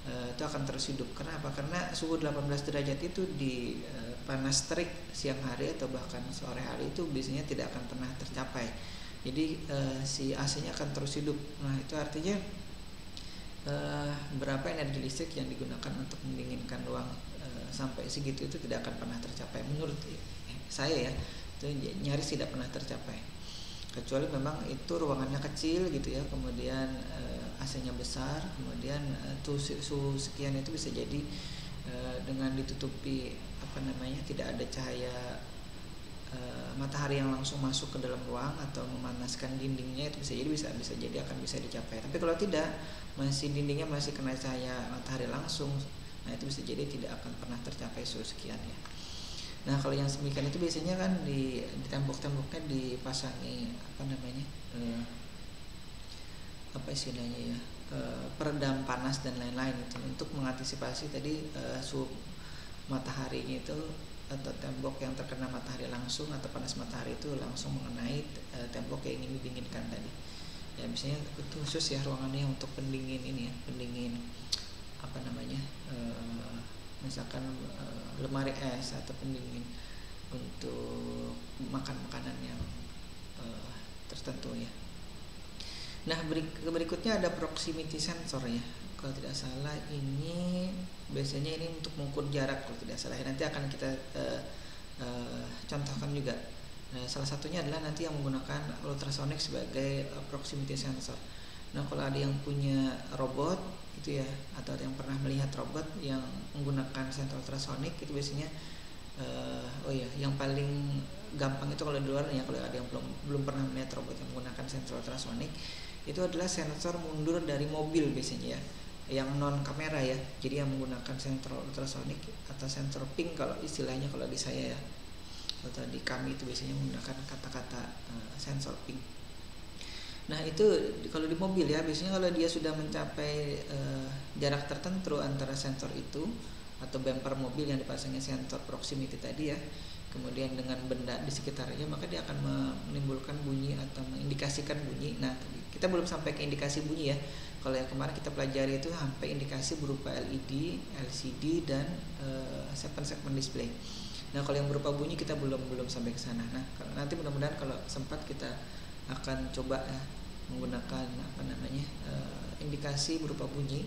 e, itu akan terus hidup. Karena apa karena suhu 18 derajat itu di e, panas terik siang hari atau bahkan sore hari itu biasanya tidak akan pernah tercapai. Jadi e, si AC-nya akan terus hidup. Nah itu artinya berapa energi listrik yang digunakan untuk mendinginkan ruang sampai segitu itu tidak akan pernah tercapai menurut saya ya. Itu nyaris tidak pernah tercapai. Kecuali memang itu ruangannya kecil gitu ya kemudian uh, AC-nya besar kemudian uh, suhu sekian itu bisa jadi uh, dengan ditutupi apa namanya tidak ada cahaya matahari yang langsung masuk ke dalam ruang atau memanaskan dindingnya itu bisa jadi bisa bisa jadi akan bisa dicapai. Tapi kalau tidak masih dindingnya masih kena cahaya matahari langsung nah itu bisa jadi tidak akan pernah tercapai suhu sekian ya. Nah kalau yang semikian itu biasanya kan di, di tembok-temboknya dipasangi apa namanya eh, apa istilahnya ya eh, peredam panas dan lain-lain itu. Untuk mengantisipasi tadi eh, suhu mataharinya itu atau tembok yang terkena matahari langsung atau panas matahari itu langsung mengenai e, tembok yang ingin didinginkan tadi. Ya misalnya khusus ya ruangannya untuk pendingin ini ya pendingin apa namanya uh, misalkan uh, lemari es atau pendingin untuk makan makanan yang uh, tertentu ya. Nah berik berikutnya ada proximity sensor ya. Kalau tidak salah ini biasanya ini untuk mengukur jarak kalau tidak salah. Nanti akan kita uh, uh, contohkan juga. Nah, salah satunya adalah nanti yang menggunakan ultrasonic sebagai uh, proximity sensor. Nah kalau ada yang punya robot itu ya atau yang pernah melihat robot yang menggunakan sensor ultrasonik itu biasanya uh, oh ya yang paling gampang itu kalau di luar ya kalau ada yang belum belum pernah melihat robot yang menggunakan sensor ultrasonik itu adalah sensor mundur dari mobil biasanya ya yang non kamera ya jadi yang menggunakan sensor ultrasonik atau sensor ping kalau istilahnya kalau di saya ya atau di kami itu biasanya menggunakan kata-kata uh, sensor ping Nah itu kalau di mobil ya biasanya kalau dia sudah mencapai uh, jarak tertentu antara sensor itu atau bumper mobil yang dipasangnya sensor proximity tadi ya, kemudian dengan benda di sekitarnya maka dia akan menimbulkan bunyi atau mengindikasikan bunyi. Nah kita belum sampai ke indikasi bunyi ya. Kalau yang kemarin kita pelajari itu sampai indikasi berupa LED, LCD dan uh, segmen display. Nah kalau yang berupa bunyi kita belum belum sampai ke sana. Nah nanti mudah-mudahan kalau sempat kita akan coba ya menggunakan apa namanya uh, indikasi berupa bunyi.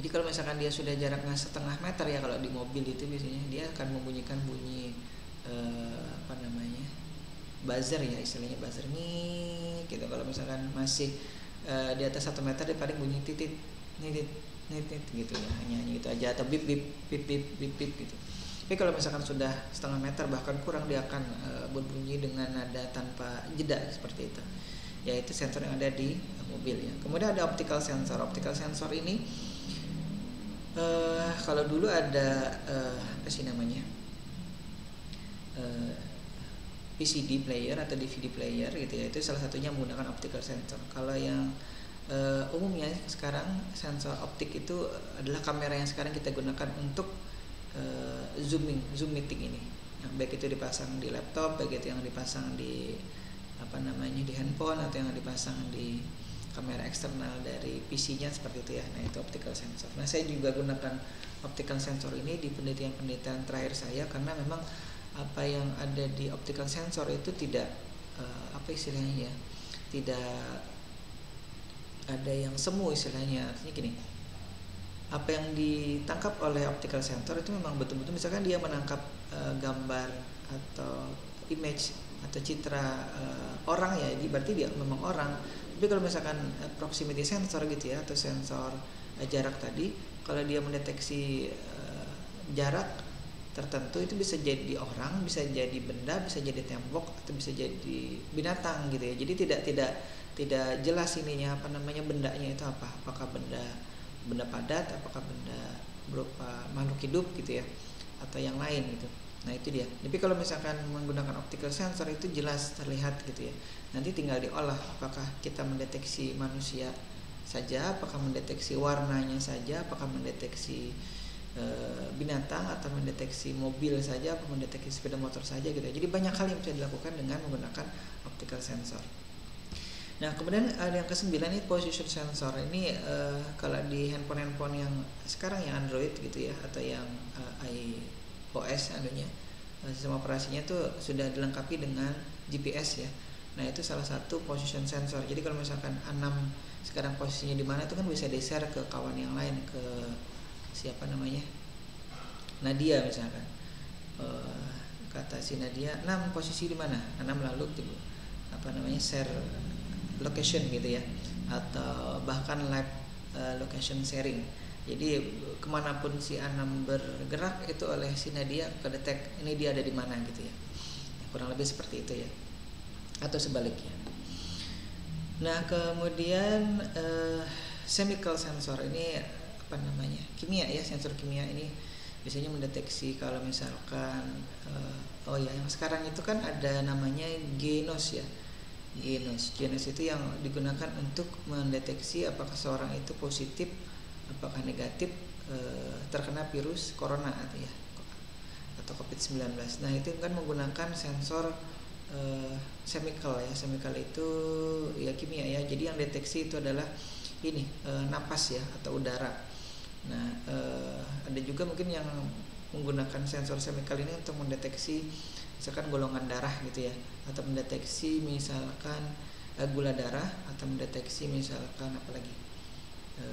Jadi kalau misalkan dia sudah jaraknya setengah meter ya kalau di mobil itu biasanya dia akan membunyikan bunyi uh, apa namanya buzzer ya istilahnya buzzer nih gitu. Kalau misalkan masih uh, di atas satu meter dia paling bunyi titit titit titit gitu ya hanya, hanya gitu aja atau bip bip bip bip bip bip gitu. Tapi kalau misalkan sudah setengah meter bahkan kurang dia akan berbunyi dengan nada tanpa jeda seperti itu yaitu sensor yang ada di mobil ya. Kemudian ada optical sensor. Optical sensor ini uh, kalau dulu ada uh, apa sih namanya? Uh, PCD player atau DVD player gitu ya itu salah satunya menggunakan optical sensor kalau yang uh, umumnya sekarang sensor optik itu adalah kamera yang sekarang kita gunakan untuk uh, zooming zoom meeting ini yang baik itu dipasang di laptop baik itu yang dipasang di di handphone atau yang dipasang di kamera eksternal dari PC-nya seperti itu ya. Nah, itu optical sensor. Nah, saya juga gunakan optical sensor ini di penelitian-penelitian terakhir saya karena memang apa yang ada di optical sensor itu tidak uh, apa istilahnya ya? Tidak ada yang semu istilahnya. Artinya gini. Apa yang ditangkap oleh optical sensor itu memang betul-betul misalkan dia menangkap uh, gambar atau image atau citra uh, orang ya, jadi berarti dia memang orang. Tapi kalau misalkan uh, proximity sensor gitu ya atau sensor uh, jarak tadi kalau dia mendeteksi uh, jarak tertentu itu bisa jadi orang bisa jadi benda bisa jadi tembok atau bisa jadi binatang gitu ya. Jadi tidak tidak tidak jelas ininya apa namanya bendanya itu apa. Apakah benda benda padat apakah benda berupa makhluk hidup gitu ya atau yang lain gitu Nah itu dia. Tapi kalau misalkan menggunakan optical sensor itu jelas terlihat gitu ya. Nanti tinggal diolah apakah kita mendeteksi manusia saja, apakah mendeteksi warnanya saja, apakah mendeteksi e, binatang atau mendeteksi mobil saja, atau mendeteksi sepeda motor saja gitu. Ya. Jadi banyak hal yang bisa dilakukan dengan menggunakan optical sensor. Nah kemudian ada yang kesembilan ini position sensor ini e, kalau di handphone-handphone yang sekarang yang Android gitu ya atau yang e, OS anunya eh, sistem operasinya itu sudah dilengkapi dengan GPS ya. Nah itu salah satu position sensor. Jadi kalau misalkan Anam sekarang posisinya di mana itu kan bisa di-share ke kawan yang lain ke siapa namanya Nadia misalkan. Uh, kata si Nadia, Nam posisi di mana? Anam lalu tuh apa namanya share location gitu ya atau bahkan live uh, location sharing jadi ke mana pun si Anam bergerak itu oleh si Nadia kedetek ini dia ada di mana gitu ya. Kurang lebih seperti itu ya. Atau sebaliknya. Nah kemudian uh, chemical sensor ini apa namanya kimia ya sensor kimia ini biasanya mendeteksi kalau misalkan uh, oh ya yang sekarang itu kan ada namanya genos ya. Genos. Genos itu yang digunakan untuk mendeteksi apakah seorang itu positif apakah negatif e, terkena virus corona atau ya atau COVID-19. Nah, itu kan menggunakan sensor e, ya. Chemical itu ya kimia ya. Jadi yang deteksi itu adalah ini e, napas ya atau udara. Nah, e, ada juga mungkin yang menggunakan sensor chemical ini untuk mendeteksi misalkan golongan darah gitu ya atau mendeteksi misalkan gula darah atau mendeteksi misalkan apa lagi e,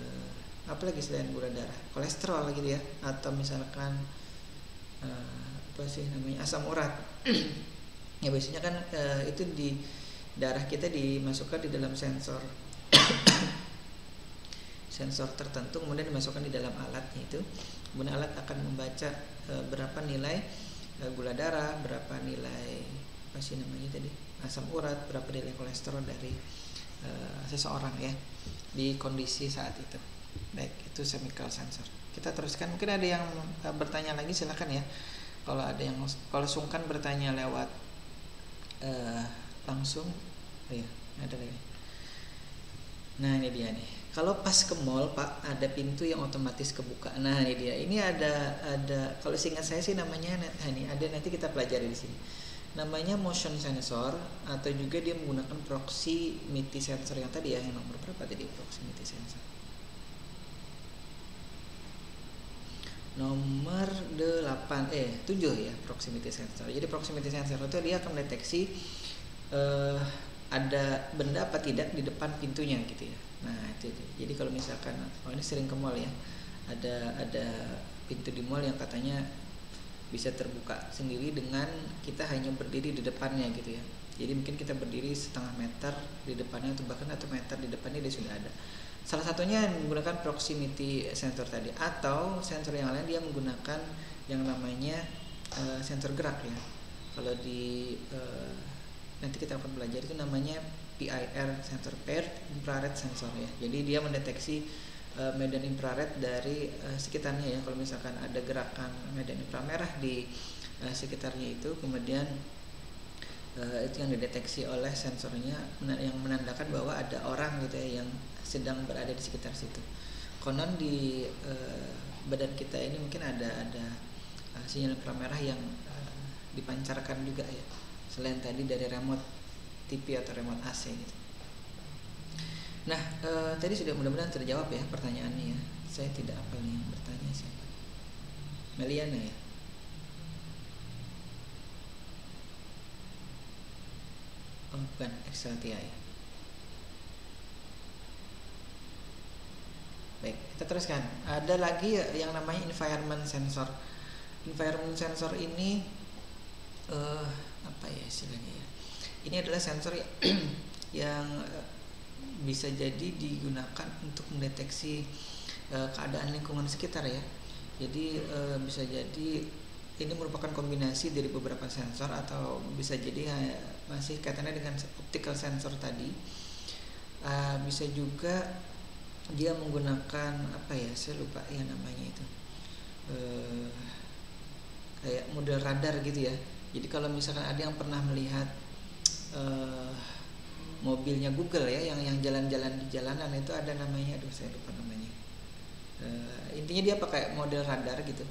apalagi selain gula darah? Kolesterol gitu ya. Atau misalkan uh, apa sih namanya? Asam urat. Ya biasanya kan uh, itu di darah kita dimasukkan di dalam sensor. Sensor tertentu kemudian dimasukkan di dalam alatnya itu. Kemudian alat akan membaca uh, berapa nilai uh, gula darah berapa nilai apa sih namanya tadi asam urat berapa nilai kolesterol dari uh, seseorang ya di kondisi saat itu baik itu chemical sensor. Kita teruskan. Mungkin ada yang uh, bertanya lagi silakan ya. Kalau ada yang kalau sungkan bertanya lewat uh, langsung. Oh ya ada lagi. Nah ini dia nih. Kalau pas ke mall pak ada pintu yang otomatis kebuka. Nah ini dia. Ini ada ada kalau singkat saya sih namanya nah ini ada nanti kita pelajari di sini. Namanya motion sensor atau juga dia menggunakan proximity sensor yang tadi ya yang nomor berapa tadi? Proximity sensor nomor 8 eh 7 ya proximity sensor. Jadi proximity sensor itu dia akan mendeteksi uh, ada benda apa tidak di depan pintunya gitu ya. Nah, itu, itu. Jadi kalau misalkan oh ini sering ke mall ya. Ada ada pintu di mall yang katanya bisa terbuka sendiri dengan kita hanya berdiri di depannya gitu ya. Jadi mungkin kita berdiri setengah meter di depannya atau bahkan satu meter di depannya dia sudah ada. Salah satunya menggunakan proximity sensor tadi atau sensor yang lain dia menggunakan yang namanya uh, sensor gerak ya. Kalau di uh, nanti kita akan belajar itu namanya PIR sensor paired infrared sensor ya. Jadi dia mendeteksi uh, medan infrared dari uh, sekitarnya ya. Kalau misalkan ada gerakan medan inframerah di uh, sekitarnya itu kemudian uh, itu yang dideteksi oleh sensornya yang menandakan bahwa ada orang gitu ya yang sedang berada di sekitar situ. Konon di uh, badan kita ini mungkin ada ada uh, sinyal inframerah yang uh, dipancarkan juga ya selain tadi dari remote TV atau remote AC gitu. Nah uh, tadi sudah mudah-mudahan terjawab ya pertanyaannya ya. Saya tidak apa yang bertanya siapa. Meliana ya. Oh, bukan Excel TI. Baik, kita teruskan. Ada lagi yang namanya environment sensor. Environment sensor ini uh, apa ya istilahnya ya? Ini adalah sensor yang uh, bisa jadi digunakan untuk mendeteksi uh, keadaan lingkungan sekitar ya. Jadi uh, bisa jadi ini merupakan kombinasi dari beberapa sensor atau bisa jadi masih kaitannya dengan optical sensor tadi uh, bisa juga dia menggunakan apa ya saya lupa ya namanya itu. Uh, kayak model radar gitu ya. Jadi kalau misalkan ada yang pernah melihat uh, mobilnya Google ya yang yang jalan-jalan di jalanan itu ada namanya aduh saya lupa namanya. Uh, intinya dia pakai model radar gitu.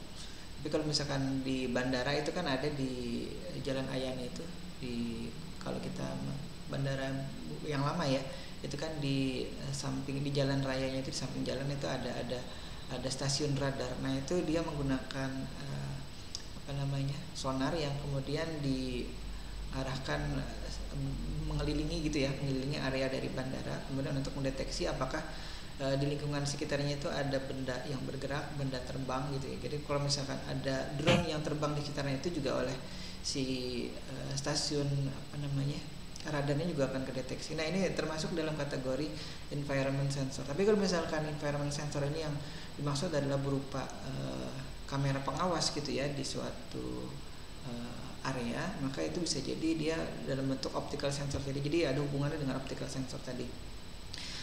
Tapi kalau misalkan di bandara itu kan ada di Jalan Ayan itu di kalau kita bandara yang lama ya itu kan di eh, samping di jalan rayanya itu di samping jalan itu ada ada ada stasiun radar. Nah itu dia menggunakan uh, apa namanya sonar yang kemudian diarahkan uh, mengelilingi gitu ya mengelilingi area dari bandara kemudian untuk mendeteksi apakah di lingkungan sekitarnya itu ada benda yang bergerak, benda terbang gitu ya. Jadi kalau misalkan ada drone yang terbang di sekitarnya itu juga oleh si uh, stasiun apa namanya radarnya juga akan kedeteksi. Nah ini termasuk dalam kategori environment sensor. Tapi kalau misalkan environment sensor ini yang dimaksud adalah berupa uh, kamera pengawas gitu ya di suatu uh, area, maka itu bisa jadi dia dalam bentuk optical sensor. Jadi jadi ada hubungannya dengan optical sensor tadi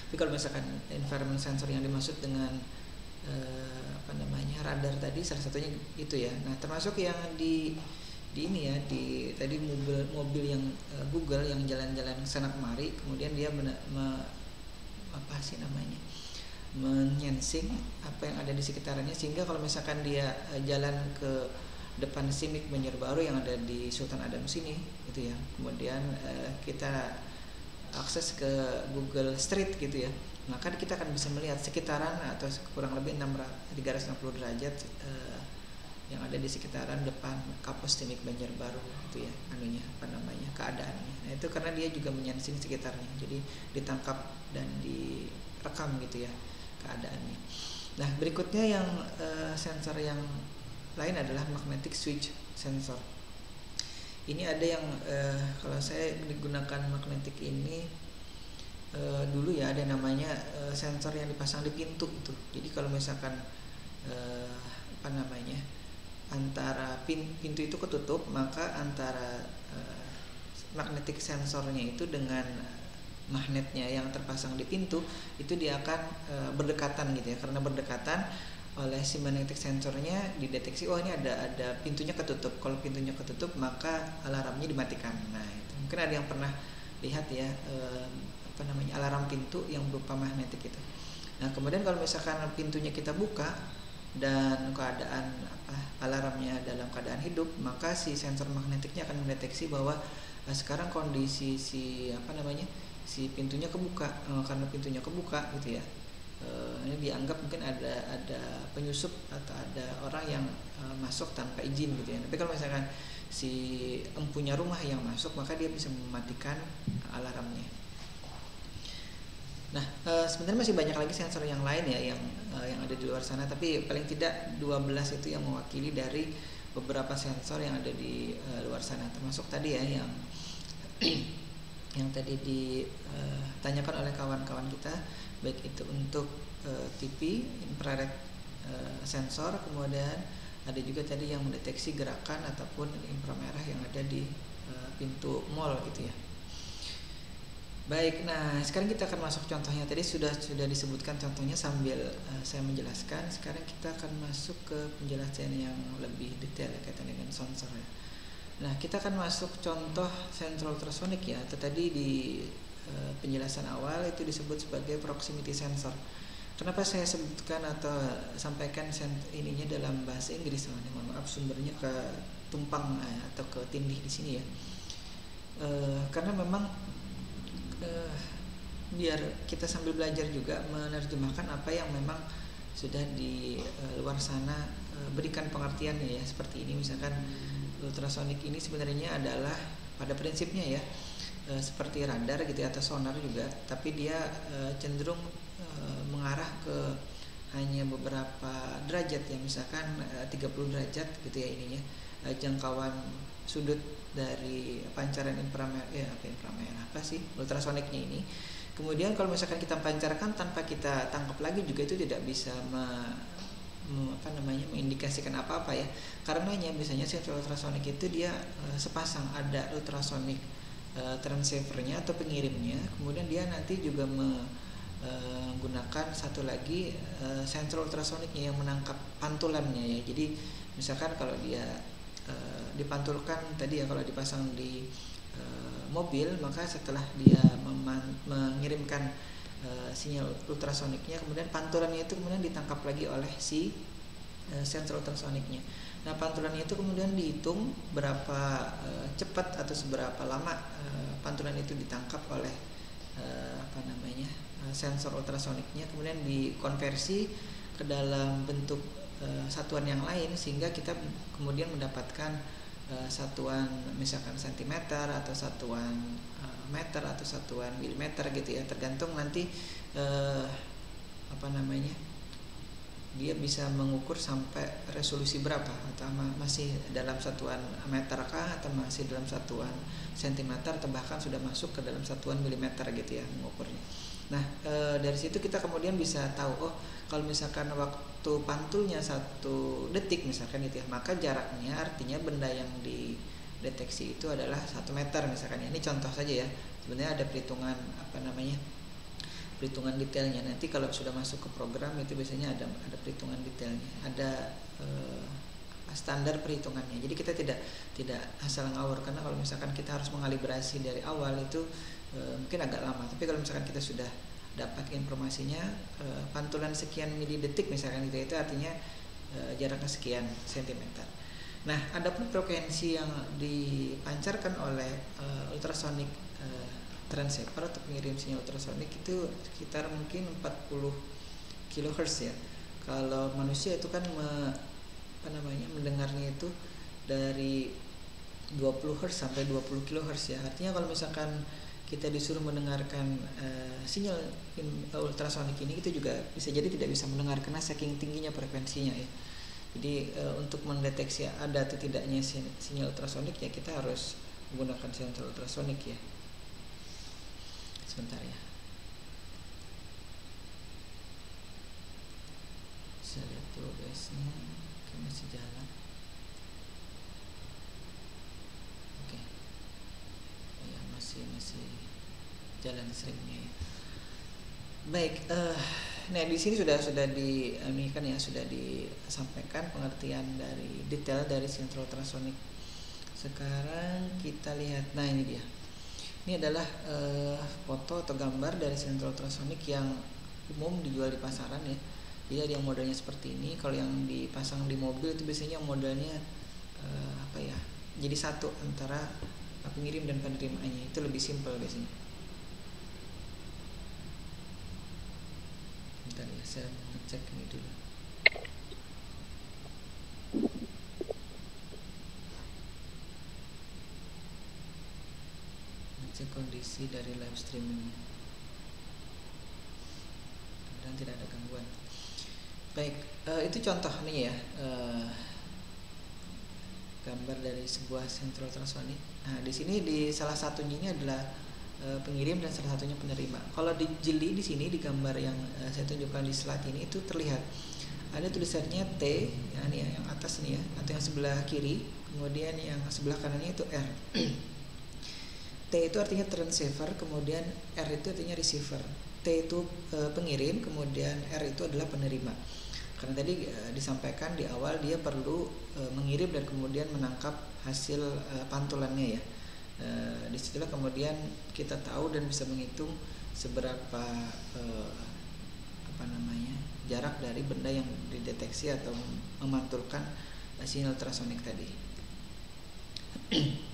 tapi kalau misalkan environment sensor yang dimaksud dengan uh, apa namanya radar tadi salah satunya itu ya nah termasuk yang di di ini ya di tadi mobil mobil yang uh, Google yang jalan-jalan sana kemari kemudian dia men, me, apa sih namanya menyensing apa yang ada di sekitarnya sehingga kalau misalkan dia uh, jalan ke depan Simik Banjarbaru yang ada di Sultan Adam sini gitu ya kemudian uh, kita akses ke Google Street gitu ya maka kita akan bisa melihat sekitaran atau kurang lebih 360 derajat uh, yang ada di sekitaran depan Kapos Timik Banjarbaru itu ya anunya apa namanya keadaannya. Nah itu karena dia juga menyensing sekitarnya jadi ditangkap dan direkam gitu ya keadaannya. Nah berikutnya yang uh, sensor yang lain adalah magnetic switch sensor. Ini ada yang uh, kalau saya digunakan magnetik ini uh, dulu ya ada namanya sensor yang dipasang di pintu itu. Jadi kalau misalkan apa namanya antara pin, pintu itu ketutup maka antara uh, magnetic sensornya itu dengan magnetnya yang terpasang di pintu itu dia akan uh, berdekatan gitu ya. Karena berdekatan oleh si magnetic sensornya dideteksi oh ini ada ada pintunya ketutup. Kalau pintunya ketutup maka alarmnya dimatikan. Nah itu mungkin ada yang pernah lihat ya eh, apa namanya alarm pintu yang berupa magnetik itu. Nah kemudian kalau misalkan pintunya kita buka dan keadaan apa alarmnya dalam keadaan hidup maka si sensor magnetiknya akan mendeteksi bahwa nah, sekarang kondisi si apa namanya si pintunya kebuka eh, karena pintunya kebuka gitu ya uh, ini dianggap mungkin ada ada penyusup atau ada orang yang uh, masuk tanpa izin gitu ya. Tapi kalau misalkan si empunya rumah yang masuk maka dia bisa mematikan alarmnya. Nah, uh, sebenarnya masih banyak lagi sensor yang lain ya yang uh, yang ada di luar sana tapi paling tidak 12 itu yang mewakili dari beberapa sensor yang ada di uh, luar sana. Termasuk tadi ya yang yang tadi ditanyakan oleh kawan-kawan kita baik itu untuk TV infrared sensor kemudian ada juga tadi yang mendeteksi gerakan ataupun inframerah yang ada di pintu mall gitu ya baik nah sekarang kita akan masuk contohnya tadi sudah sudah disebutkan contohnya sambil uh, saya menjelaskan sekarang kita akan masuk ke penjelasan yang lebih detail ya, kaitan dengan sensor ya Nah, kita akan masuk contoh sensor ultrasonic ya. Itu tadi di uh, penjelasan awal itu disebut sebagai proximity sensor. Kenapa saya sebutkan atau sampaikan ininya dalam bahasa Inggris? Oh, mohon maaf sumbernya ke tumpang eh, atau ke tindih di sini ya. Uh, karena memang uh, biar kita sambil belajar juga menerjemahkan apa yang memang sudah di uh, luar sana uh, berikan pengertian ya seperti ini. Misalkan ultrasonik ini sebenarnya adalah pada prinsipnya ya uh, seperti radar gitu ya, atau sonar juga tapi dia uh, cenderung uh, mengarah ke hanya beberapa derajat ya. Misalkan uh, 30 derajat gitu ya ininya jangkauan sudut dari pancaran inframerah ya apa apa sih? Ultrasoniknya ini. Kemudian kalau misalkan kita pancarkan tanpa kita tangkap lagi juga itu tidak bisa me, me, apa namanya mengindikasikan apa-apa ya. Karenanya biasanya sensor ultrasonik itu dia e, sepasang ada ultrasonik e, transceivernya atau pengirimnya kemudian dia nanti juga me, menggunakan satu lagi sensor ultrasoniknya yang menangkap pantulannya ya. Jadi misalkan kalau dia e, dipantulkan tadi ya kalau dipasang di mobil maka setelah dia mengirimkan uh, sinyal ultrasoniknya kemudian pantulannya itu kemudian ditangkap lagi oleh si sensor ultrasoniknya. Nah pantulannya itu kemudian dihitung berapa cepat atau seberapa lama pantulan itu ditangkap oleh apa namanya sensor ultrasoniknya kemudian dikonversi ke dalam bentuk uh, satuan yang lain sehingga kita kemudian mendapatkan uh, satuan misalkan sentimeter atau satuan uh, meter atau satuan milimeter gitu ya tergantung nanti apa namanya dia bisa mengukur sampai resolusi berapa atau masih dalam satuan meter kah atau masih dalam satuan sentimeter atau bahkan sudah masuk ke dalam satuan milimeter gitu ya mengukurnya. Nah dari situ kita kemudian bisa tahu oh kalau misalkan waktu pantulnya satu detik misalkan itu ya. Maka jaraknya artinya benda yang dideteksi itu adalah satu meter misalkan ya. ini contoh saja ya. Sebenarnya ada perhitungan apa namanya perhitungan detailnya. Nanti kalau sudah masuk ke program itu biasanya ada ada perhitungan detailnya. Ada eh, standar perhitungannya. Jadi kita tidak tidak asal ngawur. Karena kalau misalkan kita harus mengalibrasi dari awal itu eh, mungkin agak lama. Tapi kalau misalkan kita sudah dapat informasinya e, pantulan sekian mili detik misalkan itu itu artinya e, jaraknya sekian sentimeter. Nah, ada pun frekuensi yang dipancarkan oleh e, ultrasonic e, transceiver atau pengirim sinyal ultrasonik itu sekitar mungkin 40 kHz ya. Kalau manusia itu kan me, apa namanya mendengarnya itu dari 20 Hz sampai 20 kHz ya. Artinya kalau misalkan kita disuruh mendengarkan uh, sinyal ultrasonik ini itu juga bisa jadi tidak bisa mendengar karena saking tingginya frekuensinya ya. Jadi uh, untuk mendeteksi ada atau tidaknya sinyal ultrasonik ya kita harus menggunakan sensor ultrasonik ya. Sebentar ya. Saya lihat masih jalan. Masih masih jalan seringnya ya. Baik, uh, nah di sini sudah sudah di ini kan ya sudah disampaikan pengertian dari detail dari sentral ultrasonik. Sekarang kita lihat, nah ini dia. Ini adalah uh, foto atau gambar dari sentral ultrasonik yang umum dijual di pasaran ya. Jadi ada yang modelnya seperti ini. Kalau yang dipasang di mobil itu biasanya modelnya uh, apa ya? Jadi satu antara pengirim dan penerimanya itu lebih simpel biasanya. Bentar ya saya ngecek ini dulu. Ngecek kondisi dari live streamingnya. Dan tidak ada gangguan. Baik uh, itu contoh nih ya. Uh, gambar dari sebuah sentral ultrasonik. Nah, di sini di salah satunya ini adalah e, pengirim dan salah satunya penerima. Kalau di jeli di sini di gambar yang e, saya tunjukkan di slide ini itu terlihat ada tulisannya T, ya ini ya, yang atas nih ya, atau yang sebelah kiri, kemudian yang sebelah kanannya itu R. T itu artinya transceiver, kemudian R itu artinya receiver. T itu e, pengirim, kemudian R itu adalah penerima. Karena tadi uh, disampaikan di awal dia perlu uh, mengirim dan kemudian menangkap hasil uh, pantulannya ya uh, di situlah kemudian kita tahu dan bisa menghitung seberapa uh, apa namanya jarak dari benda yang dideteksi atau memantulkan sinyal ultrasonik tadi.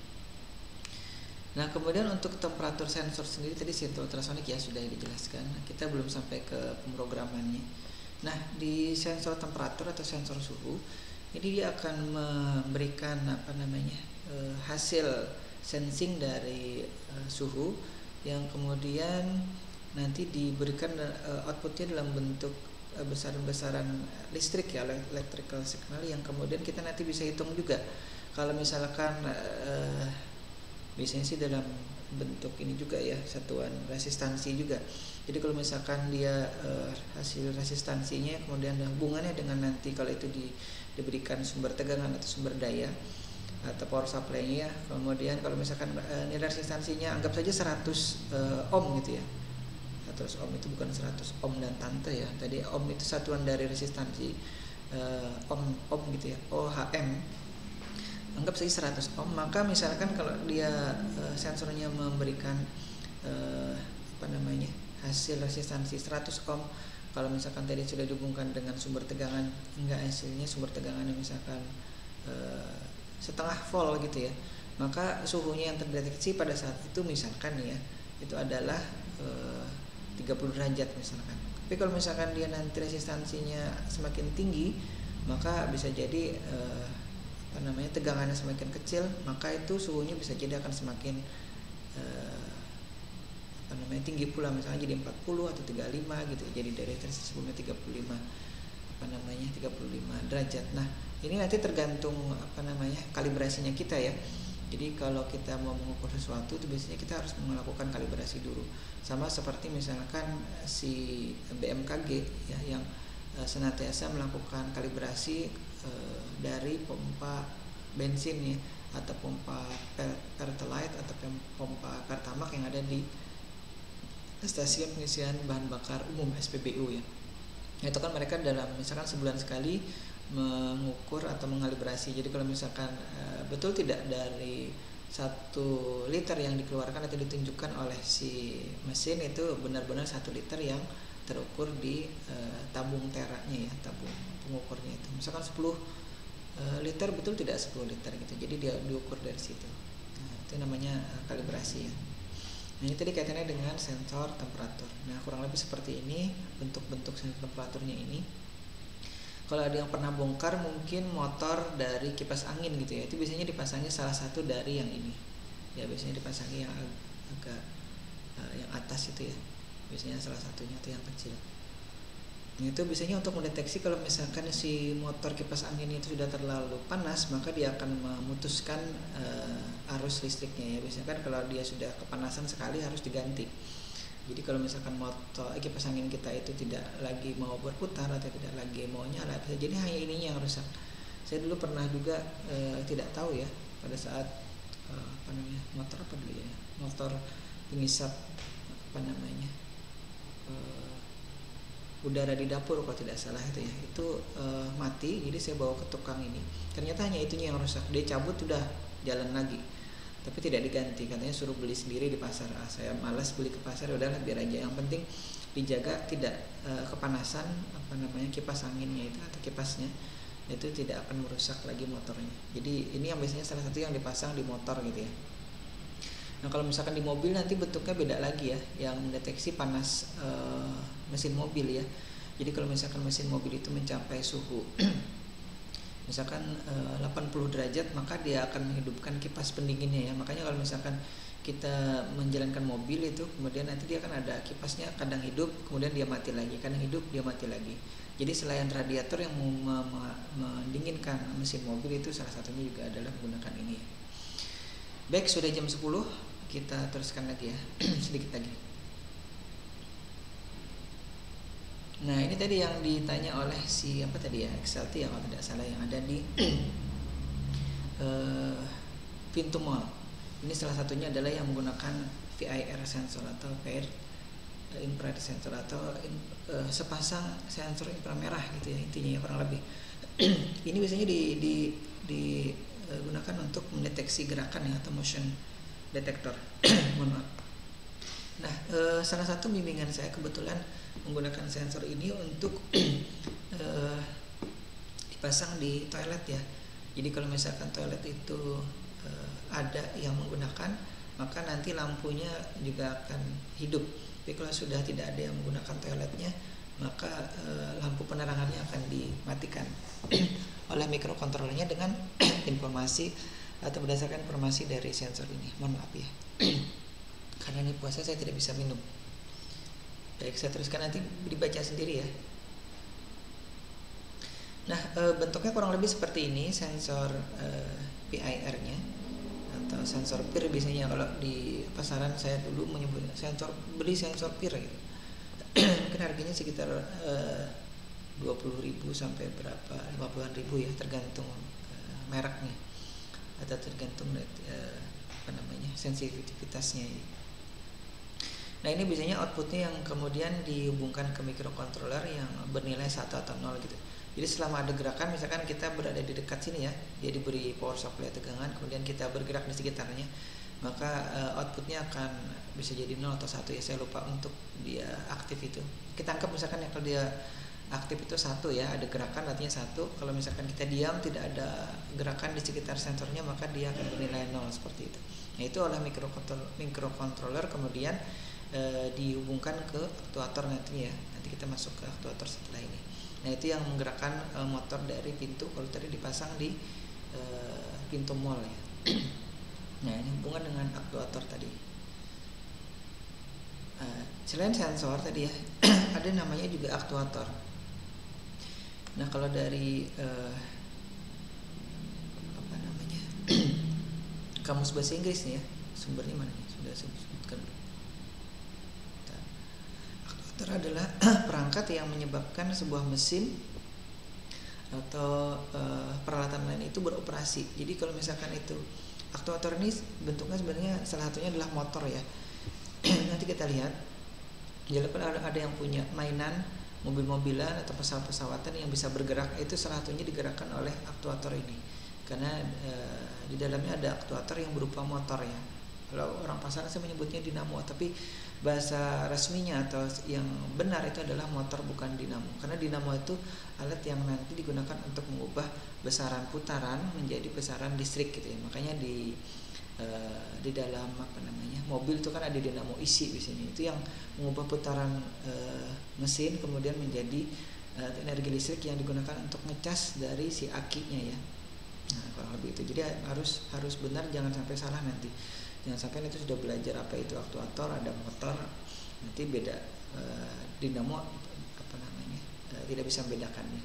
Nah kemudian untuk temperatur sensor sendiri tadi sinyal ultrasonik ya sudah dijelaskan. Kita belum sampai ke pemrogramannya. Nah di sensor temperatur atau sensor suhu ini dia akan memberikan apa namanya eh, hasil sensing dari eh, suhu yang kemudian nanti diberikan uh, outputnya dalam bentuk besaran-besaran listrik ya electrical signal yang kemudian kita nanti bisa hitung juga. Kalau misalkan sih dalam bentuk ini juga ya satuan resistansi juga jadi kalau misalkan dia uh, hasil resistansinya kemudian ada hubungannya dengan nanti kalau itu di, diberikan sumber tegangan atau sumber daya atau power supply-nya kemudian kalau misalkan uh, nilai resistansinya anggap saja 100 uh, ohm gitu ya. 100 ohm itu bukan 100 ohm dan tante ya. Tadi ohm itu satuan dari resistansi uh, ohm ohm gitu ya OHM anggap saja 100 ohm maka misalkan kalau dia uh, sensornya memberikan uh, apa namanya hasil resistansi 100 ohm. Kalau misalkan tadi sudah dihubungkan dengan sumber tegangan enggak hasilnya sumber tegangannya misalkan uh, setengah volt gitu ya. Maka suhunya yang terdeteksi pada saat itu misalkan ya itu adalah e, eh, 30 derajat misalkan. Tapi kalau misalkan dia nanti resistansinya semakin tinggi maka bisa jadi e, apa namanya tegangannya semakin kecil maka itu suhunya bisa jadi akan semakin e, apa namanya tinggi pula misalnya jadi 40 atau 35 gitu. Jadi dari sebelumnya 35 apa namanya 35 derajat. Nah ini nanti tergantung apa namanya kalibrasinya kita ya. Jadi kalau kita mau mengukur sesuatu itu biasanya kita harus melakukan kalibrasi dulu. Sama seperti misalkan si BMKG ya yang uh, senantiasa melakukan kalibrasi uh, dari pompa bensin ya atau pompa pertalite atau pompa pertamax yang ada di stasiun pengisian bahan bakar umum SPBU ya itu kan mereka dalam misalkan sebulan sekali mengukur atau mengalibrasi. Jadi kalau misalkan e, betul tidak dari satu liter yang dikeluarkan atau ditunjukkan oleh si mesin itu benar-benar satu liter yang terukur di e, tabung teranya ya, tabung pengukurnya itu. Misalkan 10 e, eh, liter betul tidak 10 liter gitu. Jadi dia diukur dari situ. Nah, itu namanya kalibrasi ya. Nah ini tadi kaitannya dengan sensor temperatur. Nah kurang lebih seperti ini bentuk-bentuk sensor temperaturnya ini. Kalau ada yang pernah bongkar mungkin motor dari kipas angin gitu ya. Itu biasanya dipasangnya salah satu dari yang ini. Ya biasanya dipasangnya yang ag agak uh, yang atas itu ya. Biasanya salah satunya itu yang kecil itu biasanya untuk mendeteksi kalau misalkan si motor kipas angin itu sudah terlalu panas maka dia akan memutuskan uh, arus listriknya ya. Biasanya kan kalau dia sudah kepanasan sekali harus diganti. Jadi kalau misalkan motor eh, kipas angin kita itu tidak lagi mau berputar atau tidak lagi mau nyala bisa jadi hanya ininya yang rusak. Saya dulu pernah juga e, tidak tahu ya pada saat apa namanya motor apa dulu ya motor pengisap apa namanya udara di dapur kalau tidak salah itu ya. Itu e, mati jadi saya bawa ke tukang ini. Ternyata hanya itunya yang rusak. Dia cabut sudah jalan lagi. Tapi tidak diganti. Katanya suruh beli sendiri di pasar. Ah, saya malas beli ke pasar ya udahlah biar aja. Yang penting dijaga tidak uh, kepanasan apa namanya kipas anginnya itu atau kipasnya itu tidak akan merusak lagi motornya. Jadi ini yang biasanya salah satu yang dipasang di motor gitu ya nah kalau misalkan di mobil nanti bentuknya beda lagi ya yang mendeteksi panas uh, mesin mobil ya. Jadi kalau misalkan mesin mobil itu mencapai suhu misalkan eh, 80 derajat maka dia akan menghidupkan kipas pendinginnya ya. Makanya kalau misalkan kita menjalankan mobil itu kemudian nanti dia akan ada kipasnya kadang hidup kemudian dia mati lagi kadang hidup dia mati lagi. Jadi selain radiator yang mendinginkan mesin mobil itu salah satunya juga adalah menggunakan ini baik sudah jam 10 kita teruskan lagi ya. Sedikit lagi. Nah ini tadi yang ditanya oleh si apa tadi ya XLT ya kalau tidak salah yang ada di uh, mall. Ini salah satunya adalah yang menggunakan VIR sensor atau pair eh, infrared sensor atau uh, sepasang sensor inframerah gitu ya intinya ya kurang lebih. Ini biasanya di, di, digunakan untuk mendeteksi gerakan ya atau motion detector mohon maaf. Nah uh, salah satu bimbingan saya kebetulan menggunakan sensor ini untuk uh, dipasang di toilet ya. Jadi kalau misalkan toilet itu uh, ada yang menggunakan maka nanti lampunya juga akan hidup. Tapi kalau sudah tidak ada yang menggunakan toiletnya maka e, lampu penerangannya akan dimatikan. Oleh mikrokontrolernya dengan informasi atau berdasarkan informasi dari sensor ini. Mohon maaf ya. Karena ini puasa saya tidak bisa minum. Baik, saya teruskan nanti dibaca sendiri ya. Nah, e, bentuknya kurang lebih seperti ini sensor e, PIR-nya atau sensor PIR biasanya kalau di pasaran saya dulu menyebut sensor beli sensor PIR gitu. Mungkin harganya sekitar eh, dua puluh ribu sampai berapa lima puluhan ribu ya tergantung uh, mereknya atau tergantung uh, apa namanya sensitivitasnya. Nah ini biasanya outputnya yang kemudian dihubungkan ke microcontroller yang bernilai satu atau nol gitu. Jadi selama ada gerakan misalkan kita berada di dekat sini ya, dia diberi power supply tegangan, kemudian kita bergerak di sekitarnya, maka uh, outputnya akan bisa jadi nol atau satu ya saya lupa untuk dia aktif itu. Kita anggap misalkan ya kalau dia aktif itu satu ya, ada gerakan artinya satu. Kalau misalkan kita diam tidak ada gerakan di sekitar sensornya maka dia akan bernilai nol seperti itu. Nah itu oleh microcontroller kemudian uh, dihubungkan ke aktuator nantinya ya. Nanti kita masuk ke aktuator setelah ini. Nah itu yang menggerakkan uh, motor dari pintu kalau tadi dipasang di uh, pintu mall ya. nah ini hubungan dengan aktuator tadi. Selain sensor tadi ya ada namanya juga aktuator. Nah kalau dari uh, apa namanya kamus bahasa Inggris nih ya sumbernya mana nih sudah saya sebutkan aktuator adalah perangkat yang menyebabkan sebuah mesin atau uh, peralatan lain itu beroperasi. Jadi kalau misalkan itu aktuator ini bentuknya sebenarnya salah satunya adalah motor ya. Nanti kita lihat. Jadi ada, ada yang punya mainan mobil-mobilan atau pesawat-pesawatan yang bisa bergerak itu salah satunya digerakkan oleh aktuator ini. Karena uh, di dalamnya ada aktuator yang berupa motor ya. Kalau orang pasaran saya menyebutnya dinamo, tapi bahasa resminya atau yang benar itu adalah motor bukan dinamo karena dinamo itu alat yang nanti digunakan untuk mengubah besaran putaran menjadi besaran listrik gitu ya makanya di e, di dalam apa namanya mobil itu kan ada dinamo isi di sini. Itu yang mengubah putaran e, mesin kemudian menjadi e, energi listrik yang digunakan untuk ngecas dari si akinya ya. Nah kurang lebih itu. Jadi harus harus benar jangan sampai salah nanti. Jangan sampai itu sudah belajar apa itu aktuator ada motor nanti beda e, dinamo apa namanya e, tidak bisa membedakannya.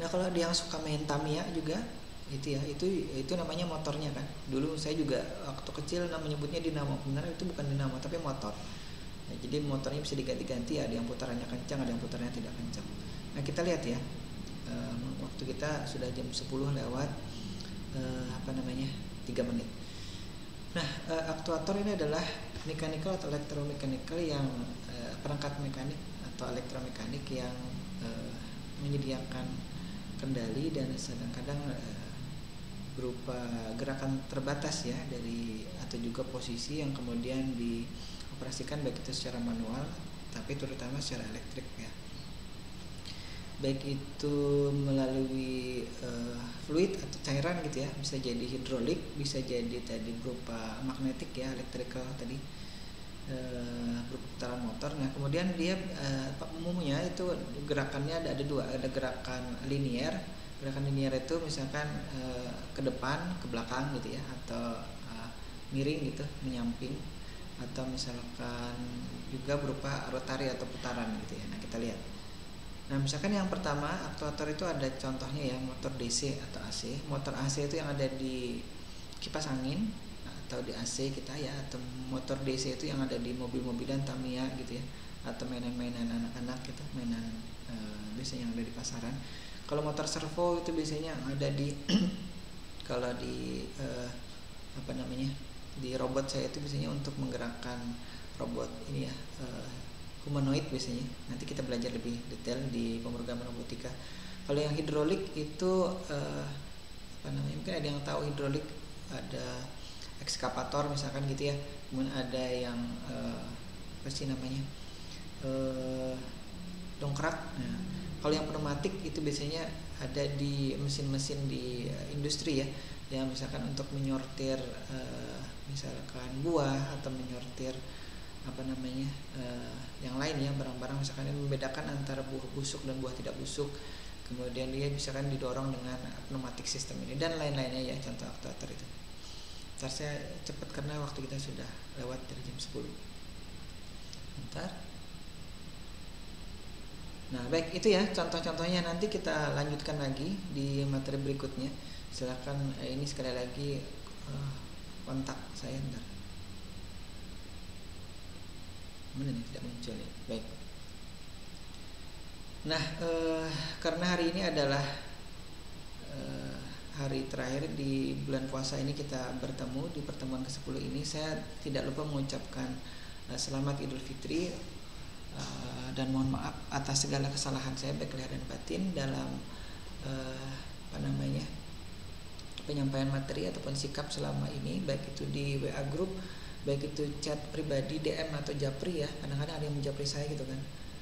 Nah kalau dia yang suka main Tamiya juga itu ya itu itu namanya motornya kan. Dulu saya juga waktu kecil menyebutnya dinamo. Benar itu bukan dinamo tapi motor. Nah, jadi motornya bisa diganti-ganti ada yang putarannya kencang ada yang putarannya tidak kencang. Nah kita lihat ya e, waktu kita sudah jam 10 lewat e, apa namanya tiga menit. Nah, uh, aktuator ini adalah mechanical atau elektromekanikal yang uh, perangkat mekanik atau elektromekanik yang uh, menyediakan kendali dan kadang-kadang uh, berupa gerakan terbatas ya dari atau juga posisi yang kemudian dioperasikan baik itu secara manual tapi terutama secara elektrik ya. Baik itu melalui uh, fluid atau cairan gitu ya bisa jadi hidrolik bisa jadi tadi berupa magnetik ya elektrikal tadi uh, berupa putaran motor. Nah kemudian dia uh, umumnya itu gerakannya ada ada dua ada gerakan linier gerakan linier itu misalkan uh, ke depan ke belakang gitu ya atau uh, miring gitu menyamping atau misalkan juga berupa rotari atau putaran gitu ya nah kita lihat Nah, misalkan yang pertama aktuator itu ada contohnya ya motor DC atau AC. Motor AC itu yang ada di kipas angin atau di AC kita ya atau motor DC itu yang ada di mobil-mobilan Tamiya gitu ya atau mainan-mainan anak-anak gitu, mainan e, biasanya yang ada di pasaran. Kalau motor servo itu biasanya ada di kalau di e, apa namanya? di robot saya itu biasanya untuk menggerakkan robot ini ya e, humanoid biasanya. Nanti kita belajar lebih detail di pemrograman robotika. Kalau yang hidrolik itu eh, apa namanya? Mungkin ada yang tahu hidrolik ada ekskavator misalkan gitu ya. Kemudian ada yang eh, apa sih namanya? Eh, dongkrak. Nah, kalau yang pneumatik itu biasanya ada di mesin-mesin di eh, industri ya, yang misalkan untuk menyortir eh, misalkan buah atau menyortir apa namanya eh, yang lain ya barang-barang. Misalkan yang membedakan antara buah busuk dan buah tidak busuk. Kemudian dia misalkan didorong dengan pneumatik sistem ini dan lain-lainnya ya contoh aktuator itu. Ntar saya cepat karena waktu kita sudah lewat dari jam 10 ntar nah baik itu ya contoh-contohnya. Nanti kita lanjutkan lagi di materi berikutnya. Silakan eh, ini sekali lagi eh, kontak saya ntar. Mana nih tidak muncul ya? Baik. Nah eh, karena hari ini adalah hari terakhir di bulan puasa ini kita bertemu di pertemuan ke-10 ini saya tidak lupa mengucapkan selamat Idul Fitri eh, dan mohon maaf atas segala kesalahan saya baik lahir dan batin dalam eh, apa namanya penyampaian materi ataupun sikap selama ini baik itu di WA group baik itu chat pribadi DM atau japri ya. Kadang-kadang ada yang menjapri saya gitu kan.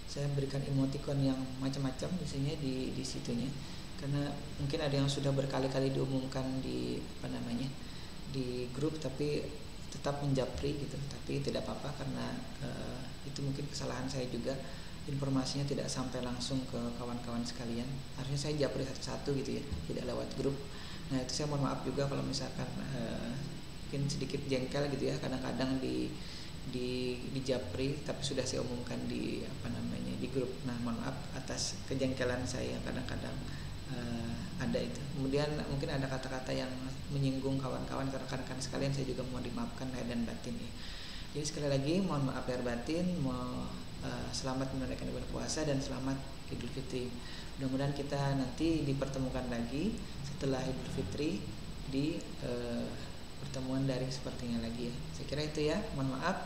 Saya berikan emoticon yang macam-macam biasanya di di situnya. Karena mungkin ada yang sudah berkali-kali diumumkan di apa namanya di grup tapi tetap menjapri gitu. Tapi tidak apa-apa karena eh, itu mungkin kesalahan saya juga. Informasinya tidak sampai langsung ke kawan-kawan sekalian. Harusnya saya japri satu-satu gitu ya tidak lewat grup. Nah itu saya mohon maaf juga kalau misalkan eh, mungkin sedikit jengkel gitu ya. Kadang-kadang di di di japri tapi sudah saya umumkan di apa namanya di grup. Nah mohon maaf atas kejengkelan saya yang kadang-kadang eh, ada itu. Kemudian mungkin ada kata-kata yang menyinggung kawan-kawan atau rekan-rekan sekalian saya juga mau dimaafkan lahir dan batin ya jadi sekali lagi mohon maaf lahir batin mau eh, selamat menunaikan ibadah puasa dan selamat Idul Fitri mudah-mudahan kita nanti dipertemukan lagi setelah Idul Fitri di eh, pertemuan daring sepertinya lagi ya. Saya kira itu ya. Mohon maaf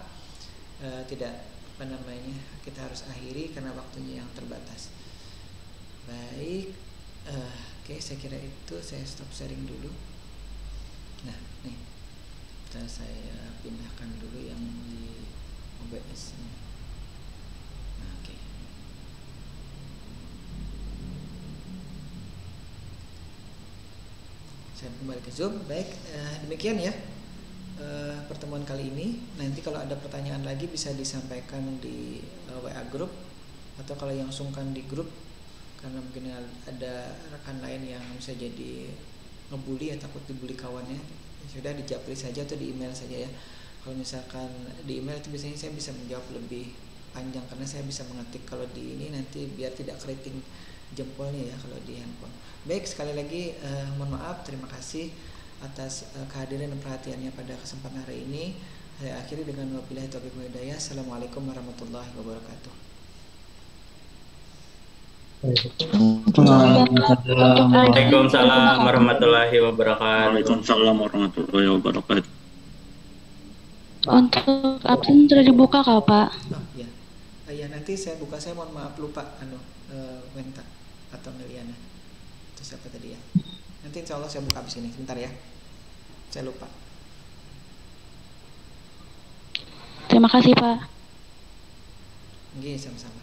eh, tidak apa namanya kita harus akhiri karena waktunya yang terbatas. Baik, eh, oke saya kira itu saya stop sharing dulu. Nah Ntar saya pindahkan dulu yang di OBS nya. Nah, oke. saya kembali ke Zoom. Baik, eh, demikian ya eh, pertemuan kali ini. Nanti kalau ada pertanyaan lagi bisa disampaikan di eh, WA grup atau kalau yang sungkan di grup karena mungkin ada rekan lain yang bisa jadi ngebully ya takut dibully kawannya ya sudah di japri saja atau di email saja ya kalau misalkan di email itu biasanya saya bisa menjawab lebih panjang karena saya bisa mengetik kalau di ini nanti biar tidak keriting jempolnya ya kalau di handphone. Baik sekali lagi eh, mohon maaf terima kasih atas eh, kehadiran dan perhatiannya pada kesempatan hari ini. Saya akhiri dengan wabillahi taufiq hidayah. Assalamualaikum warahmatullahi wabarakatuh. Waalaikumsalam warahmatullahi wabarakatuh. Waalaikumsalam warahmatullahi wabarakatuh. Untuk absen sudah dibuka kak Pak? Oh ya, Eh, ya nanti saya buka saya mohon maaf lupa anu eh, Wenta atau Meliana itu siapa tadi ya? Nanti insya Allah saya buka abis ini sebentar ya. Saya lupa. Terima kasih Pak. Oke sama-sama.